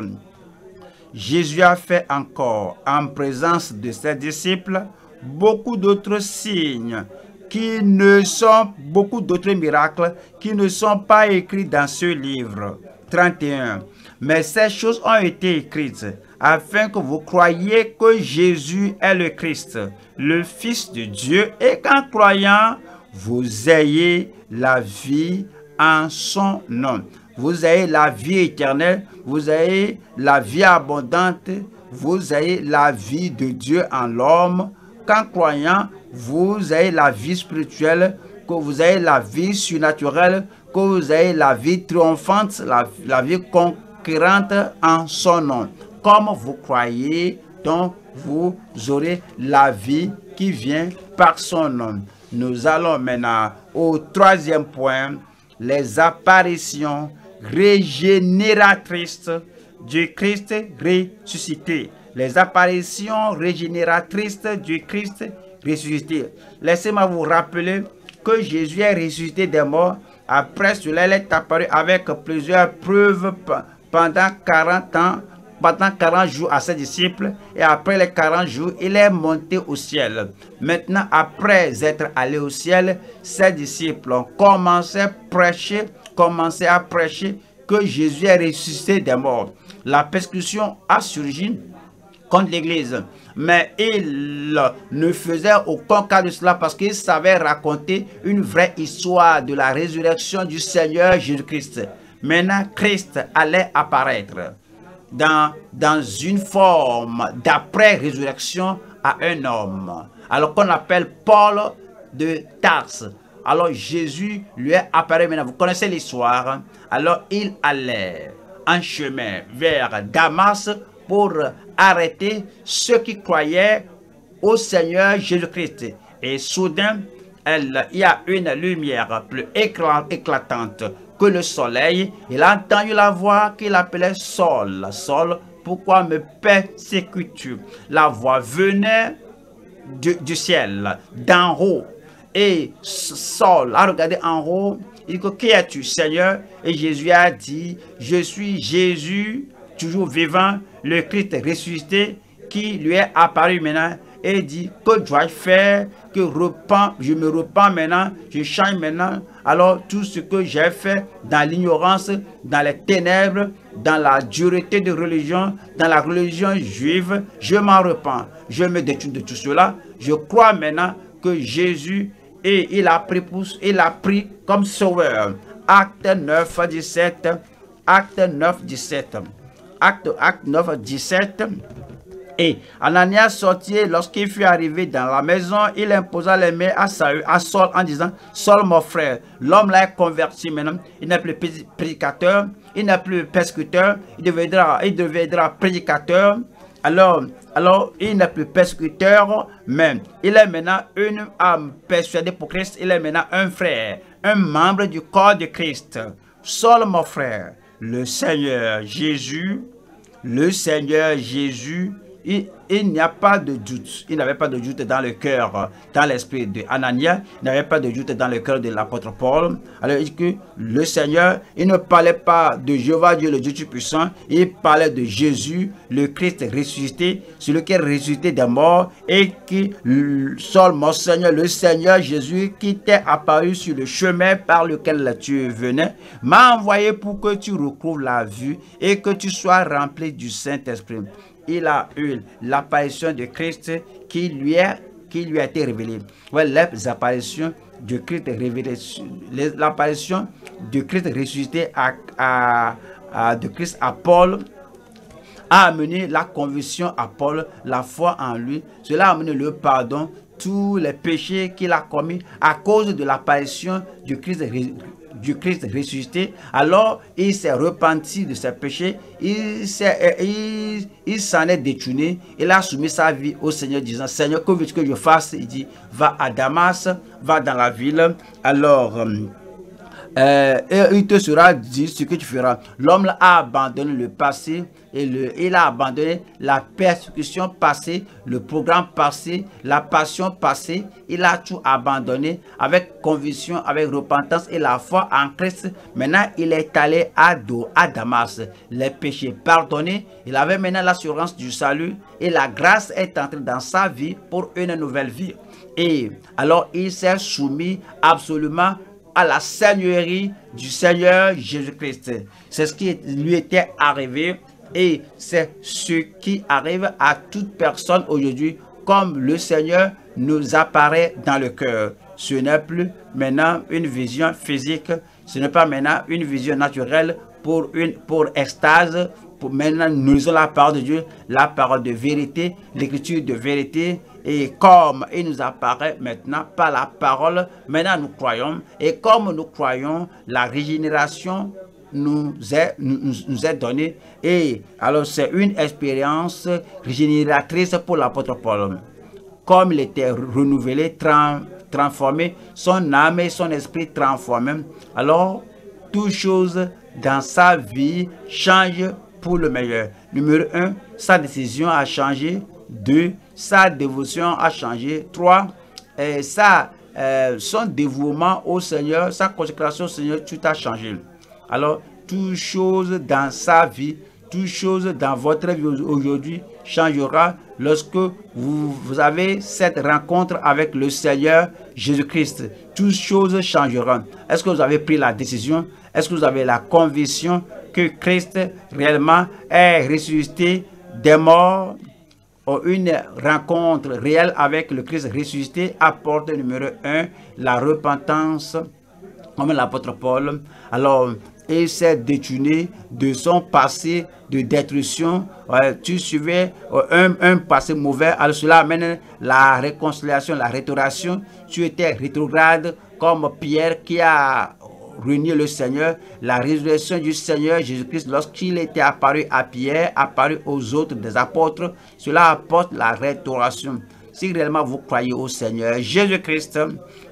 Jésus a fait encore en présence de ses disciples beaucoup d'autres signes qui ne sont, beaucoup d'autres miracles qui ne sont pas écrits dans ce livre. 31. Mais ces choses ont été écrites afin que vous croyiez que Jésus est le Christ, le Fils de Dieu, et qu'en croyant, vous ayez la vie en son nom. Vous ayez la vie éternelle, vous ayez la vie abondante, vous ayez la vie de Dieu en l'homme. Qu'en croyant, vous ayez la vie spirituelle, que vous ayez la vie surnaturelle, que vous ayez la vie triomphante, la, la vie conquérante en son nom comme vous croyez, donc vous aurez la vie qui vient par son nom. Nous allons maintenant au troisième point, les apparitions régénératrices du Christ ressuscité. Les apparitions régénératrices du Christ ressuscité. Laissez-moi vous rappeler que Jésus est ressuscité des morts. Après cela, il est apparu avec plusieurs preuves pendant 40 ans pendant 40 jours à ses disciples et après les 40 jours, il est monté au ciel. Maintenant, après être allé au ciel, ses disciples ont commencé à prêcher, commencé à prêcher que Jésus est ressuscité des morts. La persécution a surgi contre l'Église. Mais il ne faisait aucun cas de cela parce qu'il savait raconter une vraie histoire de la résurrection du Seigneur Jésus-Christ. Maintenant, Christ allait apparaître dans, dans une forme d'après-résurrection à un homme. Alors qu'on appelle Paul de Tarse. Alors Jésus lui est apparu maintenant. Vous connaissez l'histoire. Alors il allait en chemin vers Damas pour arrêter ceux qui croyaient au Seigneur Jésus-Christ. Et soudain, il y a une lumière plus éclatante que le soleil. Il a entendu la voix qu'il appelait Sol. Sol, pourquoi me persécutes-tu? La voix venait du, ciel, d'en haut. Et Saul a regardé en haut. Il dit, qui es-tu, Seigneur? Et Jésus a dit, je suis Jésus, toujours vivant, le Christ ressuscité, qui lui est apparu maintenant et dit, que dois-je faire? Que repens, je me repens maintenant, je change maintenant. Alors tout ce que j'ai fait dans l'ignorance, dans les ténèbres, dans la dureté de religion, dans la religion juive, je m'en repens. Je me détourne de tout cela. Je crois maintenant que Jésus et il a pris, il a pris comme sauveur. Acte 9, 17. Acte 9, 17. Acte, acte 9, 17. Et Ananias sortit, lorsqu'il fut arrivé dans la maison, il imposa les mains à, Saül, à Saul en disant, Saul mon frère, l'homme l'a converti maintenant, il n'est plus prédicateur, il n'est plus persécuteur, il deviendra, il deviendra prédicateur. Alors, alors il n'est plus persécuteur, mais il est maintenant une âme persuadée pour Christ, il est maintenant un frère, un membre du corps de Christ. Saul mon frère, le Seigneur Jésus, le Seigneur Jésus il, n'y a pas de doute. Il n'avait pas de doute dans le cœur, dans l'esprit de Anania. Il n'avait pas de doute dans le cœur de l'apôtre Paul. Alors, que le Seigneur, il ne parlait pas de Jéhovah Dieu, le Dieu Tout-Puissant. Il parlait de Jésus, le Christ ressuscité, qui est ressuscité des morts et qui, seul mon Seigneur, le Seigneur Jésus, qui t'est apparu sur le chemin par lequel tu venais, m'a envoyé pour que tu recouvres la vue et que tu sois rempli du Saint-Esprit il a eu l'apparition de Christ qui lui, a, qui lui a été révélée. De Christ l'apparition de Christ ressuscité à, de Christ à Paul a amené la conviction à Paul, la foi en lui. Cela a amené le pardon, tous les péchés qu'il a commis à cause de l'apparition de Christ du Christ ressuscité, alors il s'est repenti de ses péchés, il s'en est, détourné, il a soumis sa vie au Seigneur disant, Seigneur, que veux-tu que je fasse? Il dit, va à Damas, va dans la ville. Alors, euh, et il te sera dit ce que tu feras. L'homme a abandonné le passé il a abandonné la persécution passée, le programme passé, la passion passée. Il a tout abandonné avec conviction, avec repentance et la foi en Christ. Maintenant, il est allé à, à Damas. Les péchés pardonnés. Il avait maintenant l'assurance du salut et la grâce est entrée dans sa vie pour une nouvelle vie. Et alors, il s'est soumis absolument à la seigneurie du Seigneur Jésus-Christ. C'est ce qui lui était arrivé et c'est ce qui arrive à toute personne aujourd'hui comme le Seigneur nous apparaît dans le cœur. Ce n'est plus maintenant une vision physique, ce n'est pas maintenant une vision naturelle pour, une, pour extase. Pour maintenant, nous lisons la parole de Dieu, la parole de vérité, l'écriture de vérité, et comme il nous apparaît maintenant par la parole, maintenant nous croyons. Et comme nous croyons, la régénération nous est, nous, est donnée. Et alors c'est une expérience régénératrice pour l'apôtre Paul. Comme il était renouvelé, transformé, son âme et son esprit transformés. Alors, toutes choses dans sa vie changent pour le meilleur. Numéro un, sa décision a changé. Deux, sa dévotion a changé. Trois, euh, euh, son dévouement au Seigneur, sa consécration au Seigneur, tout a changé. Alors, toute chose dans sa vie, toute chose dans votre vie aujourd'hui changera lorsque vous, vous, avez cette rencontre avec le Seigneur Jésus-Christ. Toutes choses changeront. Est-ce que vous avez pris la décision? Est-ce que vous avez la conviction que Christ réellement est ressuscité des morts une rencontre réelle avec le Christ ressuscité apporte numéro un la repentance, comme l'apôtre Paul. Alors, il s'est détourné de son passé de destruction. tu suivais euh, un, passé mauvais, alors cela amène la réconciliation, la restauration. Tu étais rétrograde comme Pierre qui a réunir le Seigneur, la résurrection du Seigneur Jésus-Christ lorsqu'il était apparu à Pierre, apparu aux autres des apôtres, cela apporte la restauration. si réellement vous croyez au Seigneur Jésus-Christ,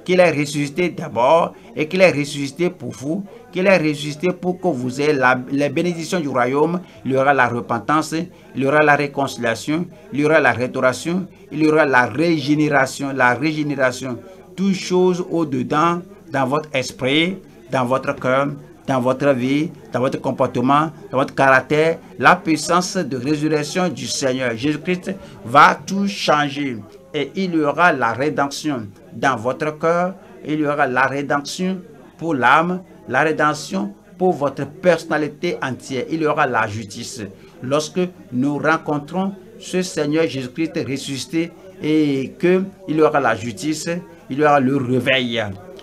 qu'il est ressuscité d'abord et qu'il est ressuscité pour vous, qu'il est ressuscité pour que vous ayez les bénédictions du royaume, il y aura la repentance, il y aura la réconciliation, il y aura la restauration, il y aura la régénération, la régénération, toutes choses au-dedans, dans votre esprit, dans votre cœur, dans votre vie, dans votre comportement, dans votre caractère, la puissance de résurrection du Seigneur Jésus-Christ va tout changer. Et il y aura la rédemption dans votre cœur, il y aura la rédemption pour l'âme, la rédemption pour votre personnalité entière. Il y aura la justice. Lorsque nous rencontrons ce Seigneur Jésus-Christ ressuscité et qu'il y aura la justice, il y aura le réveil.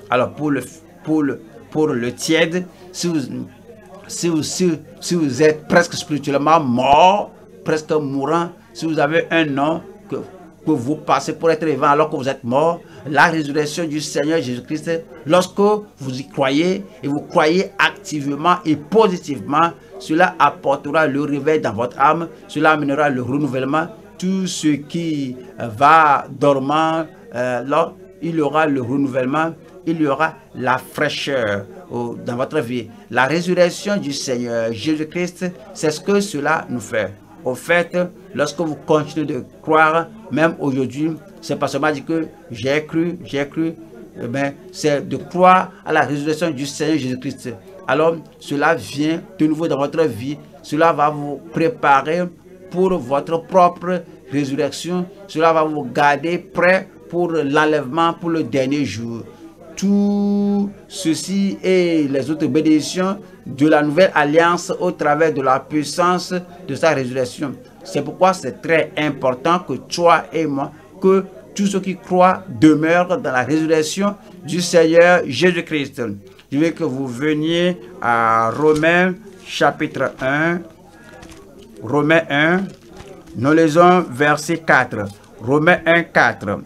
Alors pour le, pour le, pour le tiède, si vous, si vous, êtes presque spirituellement mort, presque mourant, si vous avez un nom que, vous passez pour être vivant alors que vous êtes mort, la résurrection du Seigneur Jésus-Christ, lorsque vous y croyez et vous croyez activement et positivement, cela apportera le réveil dans votre âme, cela amènera le renouvellement. Tout ce qui va dormant, euh, là, il aura le renouvellement, il y aura la fraîcheur dans votre vie. La résurrection du Seigneur Jésus-Christ, c'est ce que cela nous fait. Au fait, lorsque vous continuez de croire, même aujourd'hui, c'est pas seulement dire que j'ai cru, j'ai cru, mais eh c'est de croire à la résurrection du Seigneur Jésus-Christ. Alors, cela vient de nouveau dans votre vie. Cela va vous préparer pour votre propre résurrection. Cela va vous garder prêt pour l'enlèvement, pour le dernier jour tout ceci et les autres bénédictions de la nouvelle alliance au travers de la puissance de sa résurrection. C'est pourquoi c'est très important que toi et moi, que tous ceux qui croient demeurent dans la résurrection du Seigneur Jésus-Christ. Je veux que vous veniez à Romains chapitre 1. Romains 1. Nous lisons verset 4. Romains 1, 4.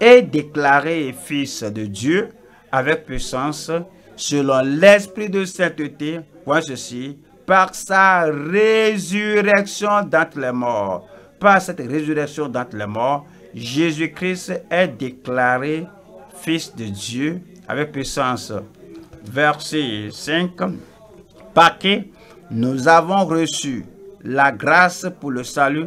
Et déclaré fils de Dieu avec puissance, selon l'esprit de sainteté, point ceci, par sa résurrection d'entre les morts. Par cette résurrection d'entre les morts, Jésus-Christ est déclaré Fils de Dieu avec puissance. Verset 5. Par qui nous avons reçu la grâce pour le salut,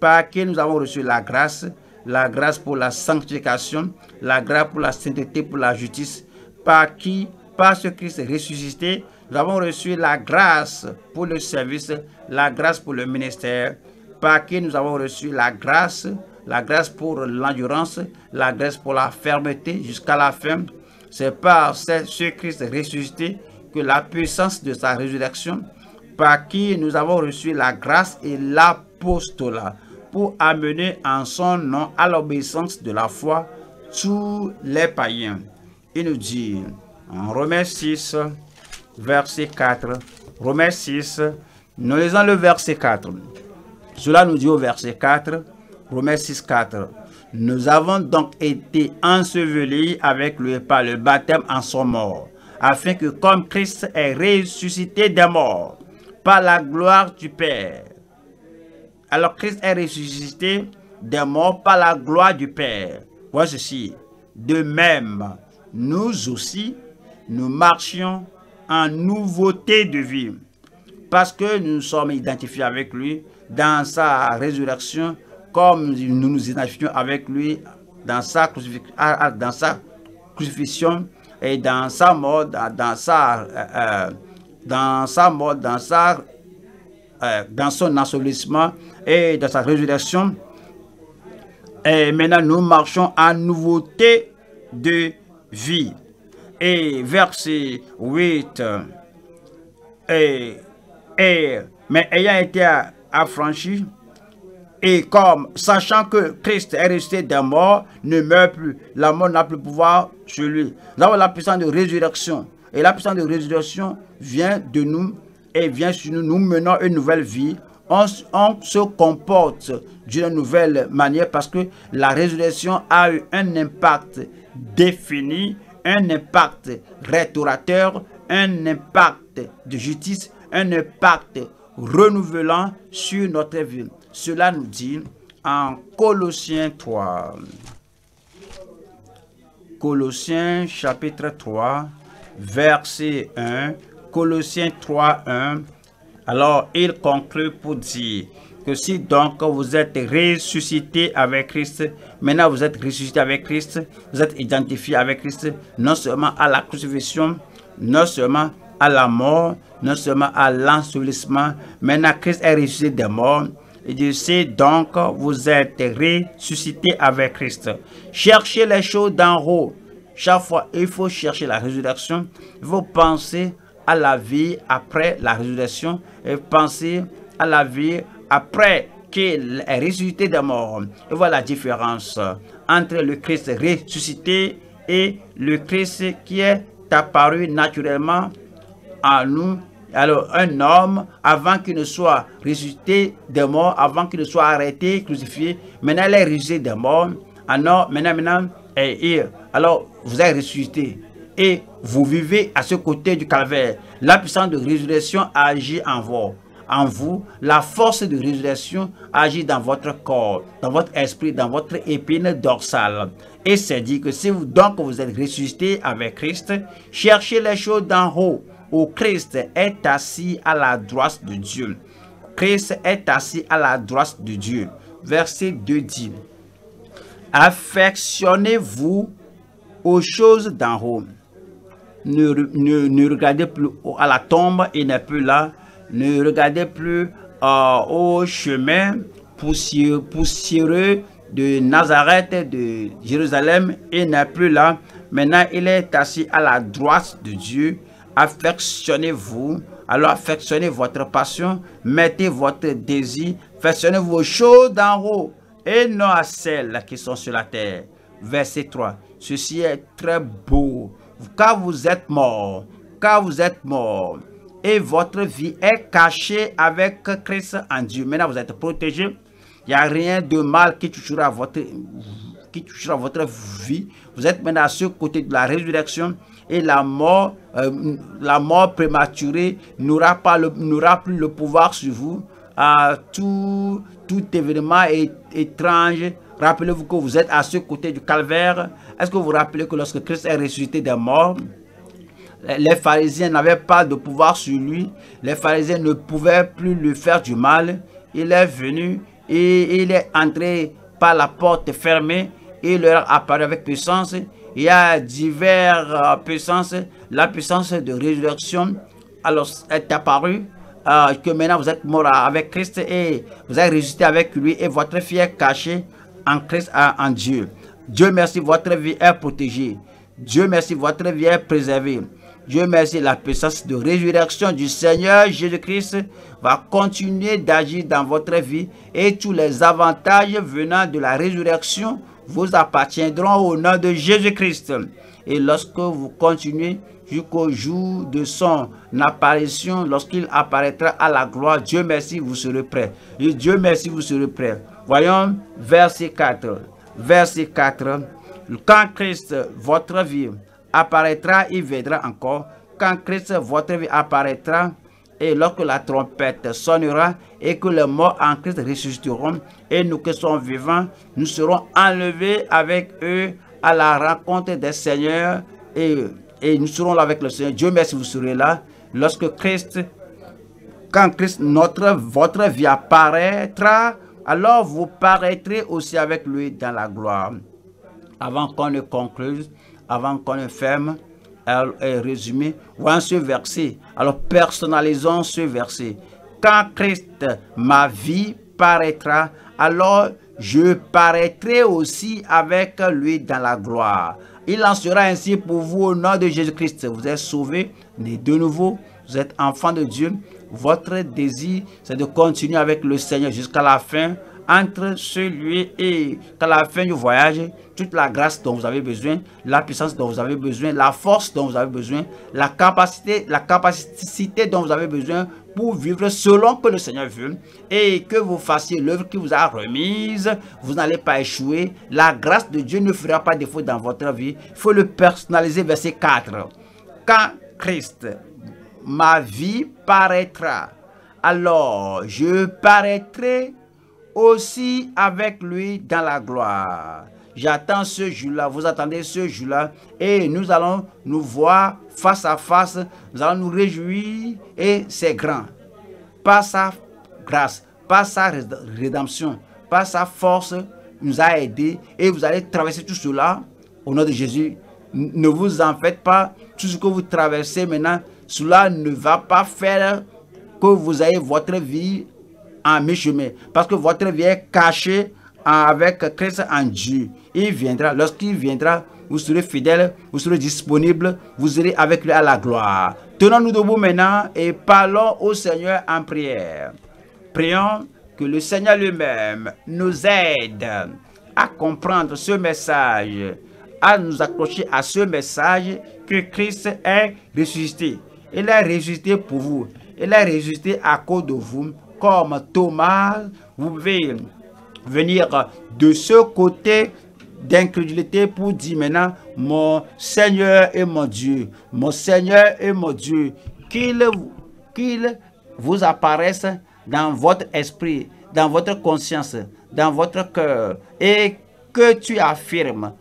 par qui nous avons reçu la grâce la grâce pour la sanctification, la grâce pour la sainteté, pour la justice, par qui, par ce Christ ressuscité, nous avons reçu la grâce pour le service, la grâce pour le ministère, par qui nous avons reçu la grâce, la grâce pour l'endurance, la grâce pour la fermeté jusqu'à la fin. C'est par ce Christ ressuscité que la puissance de sa résurrection, par qui nous avons reçu la grâce et l'apostolat pour amener en son nom à l'obéissance de la foi tous les païens. Il nous dit en Romains 6, verset 4, Romains 6, nous lisons le verset 4. Cela nous dit au verset 4, Romains 6, 4. Nous avons donc été ensevelis avec lui par le baptême en son mort, afin que comme Christ est ressuscité des morts, par la gloire du Père, alors Christ est ressuscité des morts par la gloire du Père. Voici ceci. De même, nous aussi, nous marchions en nouveauté de vie. Parce que nous sommes identifiés avec lui dans sa résurrection, comme nous nous identifions avec lui dans sa, dans sa crucifixion et dans sa mort, dans sa, euh, euh, dans sa mort, dans sa euh, son ensevelissement et dans sa résurrection. Et maintenant, nous marchons en nouveauté de vie. Et verset 8. Et, et mais ayant été affranchi, et comme sachant que Christ est resté des morts, ne meurt plus, la mort n'a plus pouvoir sur lui. Nous avons la puissance de résurrection. Et la puissance de résurrection vient de nous et vient sur nous, nous menons une nouvelle vie. On, se comporte d'une nouvelle manière parce que la résurrection a eu un impact défini, un impact restaurateur, un impact de justice, un impact renouvelant sur notre vie. Cela nous dit en Colossiens 3. Colossiens chapitre 3, verset 1. Colossiens 3, 1. Alors, il conclut pour dire que si donc vous êtes ressuscité avec Christ, maintenant vous êtes ressuscité avec Christ, vous êtes identifié avec Christ, non seulement à la crucifixion, non seulement à la mort, non seulement à l'ensevelissement, maintenant Christ est ressuscité des morts. Et Dieu sait donc vous êtes ressuscité avec Christ. Cherchez les choses d'en haut. Chaque fois, il faut chercher la résurrection. Il faut penser à la vie après la résurrection et penser à la vie après est ressuscité des morts. Et voilà la différence entre le Christ ressuscité et le Christ qui est apparu naturellement à nous. Alors, un homme, avant qu'il ne soit ressuscité des morts, avant qu'il ne soit arrêté, crucifié, maintenant il est ressuscité des morts. Alors, maintenant, maintenant, alors vous êtes ressuscité et vous vivez à ce côté du calvaire. La puissance de résurrection agit en vous en vous, la force de résurrection agit dans votre corps, dans votre esprit, dans votre épine dorsale. Et c'est dit que si vous donc vous êtes ressuscité avec Christ, cherchez les choses d'en haut, où Christ est assis à la droite de Dieu. Christ est assis à la droite de Dieu. Verset 2 dit, Affectionnez-vous aux choses d'en haut. Ne, ne, regardez plus à la tombe, il n'est plus là ne regardez plus euh, au chemin poussiéreux de Nazareth, de Jérusalem. Il n'est plus là. Maintenant, il est assis à la droite de Dieu. Affectionnez-vous. Alors affectionnez votre passion, mettez votre désir, affectionnez vos choses d'en haut et non à celles qui sont sur la terre. Verset 3. Ceci est très beau. Car vous êtes mort, car vous êtes mort et votre vie est cachée avec Christ en Dieu. Maintenant, vous êtes protégé. Il n'y a rien de mal qui touchera votre, qui touchera votre vie. Vous êtes maintenant à ce côté de la résurrection et la mort, euh, la mort prématurée n'aura pas n'aura plus le pouvoir sur vous. À tout, tout événement est, étrange. Rappelez-vous que vous êtes à ce côté du calvaire. Est-ce que vous vous rappelez que lorsque Christ est ressuscité des morts, les pharisiens n'avaient pas de pouvoir sur lui. Les pharisiens ne pouvaient plus lui faire du mal. Il est venu et il est entré par la porte fermée. Il leur apparu avec puissance. Il y a diverses euh, puissances. La puissance de résurrection alors, est apparue. Euh, que maintenant vous êtes mort avec Christ et vous êtes ressuscité avec lui et votre vie est cachée en Christ, en Dieu. Dieu merci, votre vie est protégée. Dieu merci, votre vie est préservée. Dieu merci, la puissance de résurrection du Seigneur Jésus-Christ va continuer d'agir dans votre vie et tous les avantages venant de la résurrection vous appartiendront au nom de Jésus-Christ. Et lorsque vous continuez jusqu'au jour de son apparition, lorsqu'il apparaîtra à la gloire, Dieu merci, vous serez prêts. Et Dieu merci, vous serez prêts. Voyons verset 4. Verset 4. Quand Christ, votre vie, apparaîtra, il viendra encore. Quand Christ, votre vie apparaîtra, et lorsque la trompette sonnera et que les morts en Christ ressusciteront, et nous qui sommes vivants, nous serons enlevés avec eux à la rencontre des seigneurs et, et nous serons là avec le Seigneur. Dieu merci, vous serez là. Lorsque Christ, quand Christ, notre, votre vie apparaîtra, alors vous paraîtrez aussi avec lui dans la gloire. Avant qu'on ne conclue, avant qu'on ne ferme et résumé, voyons ce verset. Alors personnalisons ce verset. Quand Christ, ma vie, paraîtra, alors je paraîtrai aussi avec lui dans la gloire. Il en sera ainsi pour vous au nom de Jésus-Christ. Vous êtes sauvés, nés de nouveau, vous êtes enfants de Dieu. Votre désir, c'est de continuer avec le Seigneur jusqu'à la fin entre celui et qu'à la fin du voyage, toute la grâce dont vous avez besoin, la puissance dont vous avez besoin, la force dont vous avez besoin, la capacité, la capacité dont vous avez besoin pour vivre selon que le Seigneur veut et que vous fassiez l'œuvre qui vous a remise, vous n'allez pas échouer. La grâce de Dieu ne fera pas défaut dans votre vie. Il faut le personnaliser, verset 4. Quand Christ, ma vie paraîtra, alors je paraîtrai aussi avec lui dans la gloire. J'attends ce jour-là, vous attendez ce jour-là, et nous allons nous voir face à face, nous allons nous réjouir, et c'est grand. Par sa grâce, par sa rédemption, par sa force, nous a aidés, et vous allez traverser tout cela au nom de Jésus. Ne vous en faites pas, tout ce que vous traversez maintenant, cela ne va pas faire que vous ayez votre vie en mi-chemin. Parce que votre vie est cachée avec Christ en Dieu. Il viendra. Lorsqu'il viendra, vous serez fidèle, vous serez disponible, vous serez avec lui à la gloire. Tenons-nous debout maintenant et parlons au Seigneur en prière. Prions que le Seigneur lui-même nous aide à comprendre ce message, à nous accrocher à ce message que Christ est ressuscité. Il est ressuscité pour vous. Il est ressuscité à cause de vous. Comme Thomas, vous pouvez venir de ce côté d'incrédulité pour dire maintenant, mon Seigneur et mon Dieu, mon Seigneur et mon Dieu, qu'il vous apparaisse dans votre esprit, dans votre conscience, dans votre cœur, et que tu affirmes,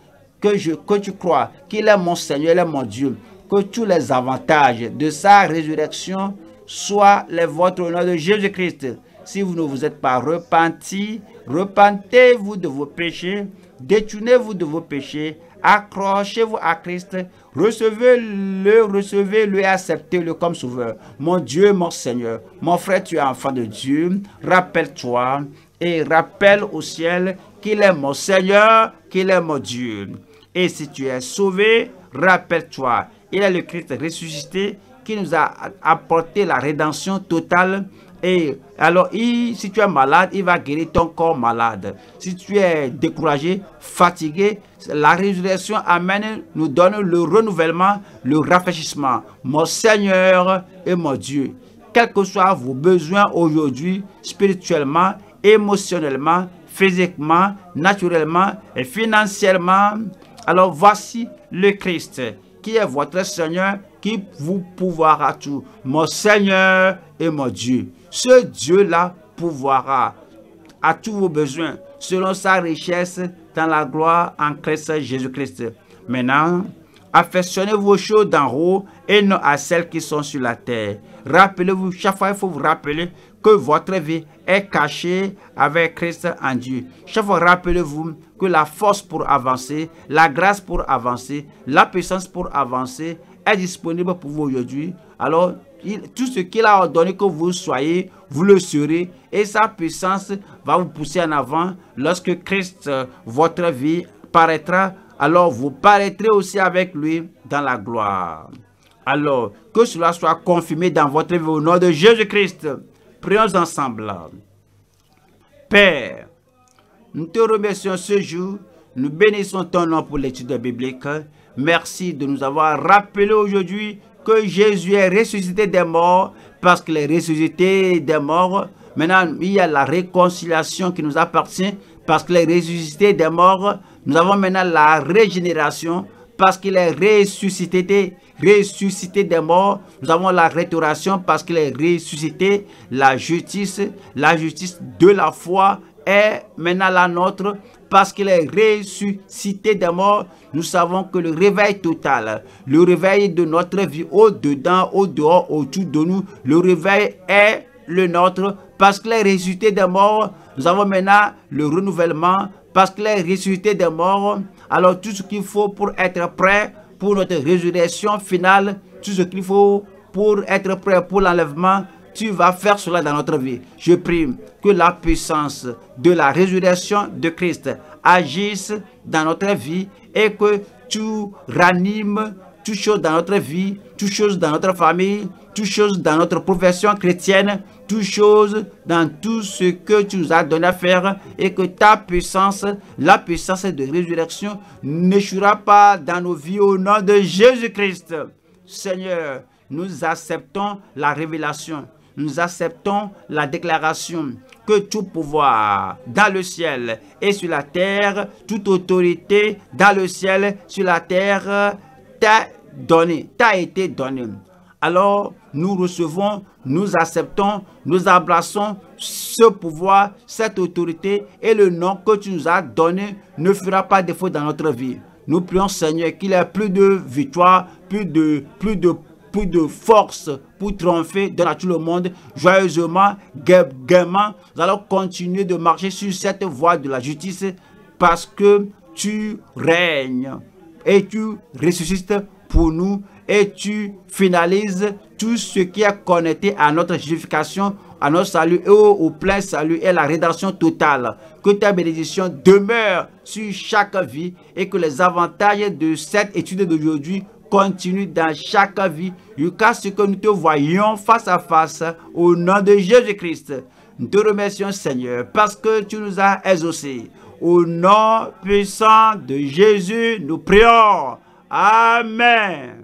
que, que tu crois qu'il est mon Seigneur, et mon Dieu, que tous les avantages de sa résurrection soient les vôtres au nom de Jésus-Christ. Si vous ne vous êtes pas repenti, repentez-vous de vos péchés, détournez-vous de vos péchés, accrochez-vous à Christ, recevez-le, recevez-le et acceptez-le comme sauveur. Mon Dieu, mon Seigneur, mon frère, tu es enfant de Dieu, rappelle-toi et rappelle au ciel qu'il est mon Seigneur, qu'il est mon Dieu. Et si tu es sauvé, rappelle-toi, il est le Christ ressuscité qui nous a apporté la rédemption totale et alors, si tu es malade, il va guérir ton corps malade. Si tu es découragé, fatigué, la résurrection amène, nous donne le renouvellement, le rafraîchissement. Mon Seigneur et mon Dieu, quels que soient vos besoins aujourd'hui, spirituellement, émotionnellement, physiquement, naturellement et financièrement, alors voici le Christ qui est votre Seigneur, qui vous pouvoira tout. Mon Seigneur et mon Dieu. Ce Dieu-là pouvoira à tous vos besoins selon sa richesse dans la gloire en Christ Jésus-Christ. Maintenant, affectionnez vos choses d'en haut et non à celles qui sont sur la terre. Rappelez-vous, chaque fois il faut vous rappeler que votre vie est cachée avec Christ en Dieu. Chaque fois, rappelez-vous que la force pour avancer, la grâce pour avancer, la puissance pour avancer est disponible pour vous aujourd'hui. Alors, tout ce qu'il a ordonné que vous soyez, vous le serez. Et sa puissance va vous pousser en avant. Lorsque Christ, euh, votre vie, paraîtra, alors vous paraîtrez aussi avec lui dans la gloire. Alors, que cela soit confirmé dans votre vie au nom de Jésus-Christ. Prions ensemble. Père, nous te remercions ce jour. Nous bénissons ton nom pour l'étude biblique. Merci de nous avoir rappelé aujourd'hui que Jésus est ressuscité des morts parce qu'il est ressuscité des morts. Maintenant, il y a la réconciliation qui nous appartient parce qu'il est ressuscité des morts. Nous avons maintenant la régénération parce qu'il est ressuscité, ressuscité des morts. Nous avons la restauration parce qu'il est ressuscité. La justice, la justice de la foi est maintenant la nôtre parce qu'il est ressuscité des morts, nous savons que le réveil total, le réveil de notre vie au-dedans, au-dehors, autour de nous, le réveil est le nôtre parce qu'il est ressuscité des morts. Nous avons maintenant le renouvellement parce qu'il est ressuscité des morts. Alors tout ce qu'il faut pour être prêt pour notre résurrection finale, tout ce qu'il faut pour être prêt pour l'enlèvement, tu vas faire cela dans notre vie. Je prie que la puissance de la résurrection de Christ agisse dans notre vie et que tu ranimes toutes choses dans notre vie, toutes choses dans notre famille, toutes choses dans notre profession chrétienne, toutes choses dans tout ce que tu nous as donné à faire et que ta puissance, la puissance de résurrection n'échouera pas dans nos vies au nom de Jésus-Christ. Seigneur, nous acceptons la révélation nous acceptons la déclaration que tout pouvoir dans le ciel et sur la terre, toute autorité dans le ciel, sur la terre, t'a donné, t'a été donné. alors nous recevons, nous acceptons, nous embrassons ce pouvoir, cette autorité et le nom que tu nous as donné ne fera pas défaut dans notre vie. Nous prions Seigneur qu'il y ait plus de victoire, plus de, plus de, plus de force pour triompher dans tout le monde joyeusement, gaiement. Nous allons continuer de marcher sur cette voie de la justice parce que tu règnes et tu ressuscites pour nous et tu finalises tout ce qui est connecté à notre justification, à notre salut et au, plein salut et la rédemption totale. Que ta bénédiction demeure sur chaque vie et que les avantages de cette étude d'aujourd'hui continuent dans chaque vie jusqu'à ce que nous te voyions face à face au nom de Jésus-Christ. Nous te remercions Seigneur parce que tu nous as exaucés. Au nom puissant de Jésus, nous prions. Amen.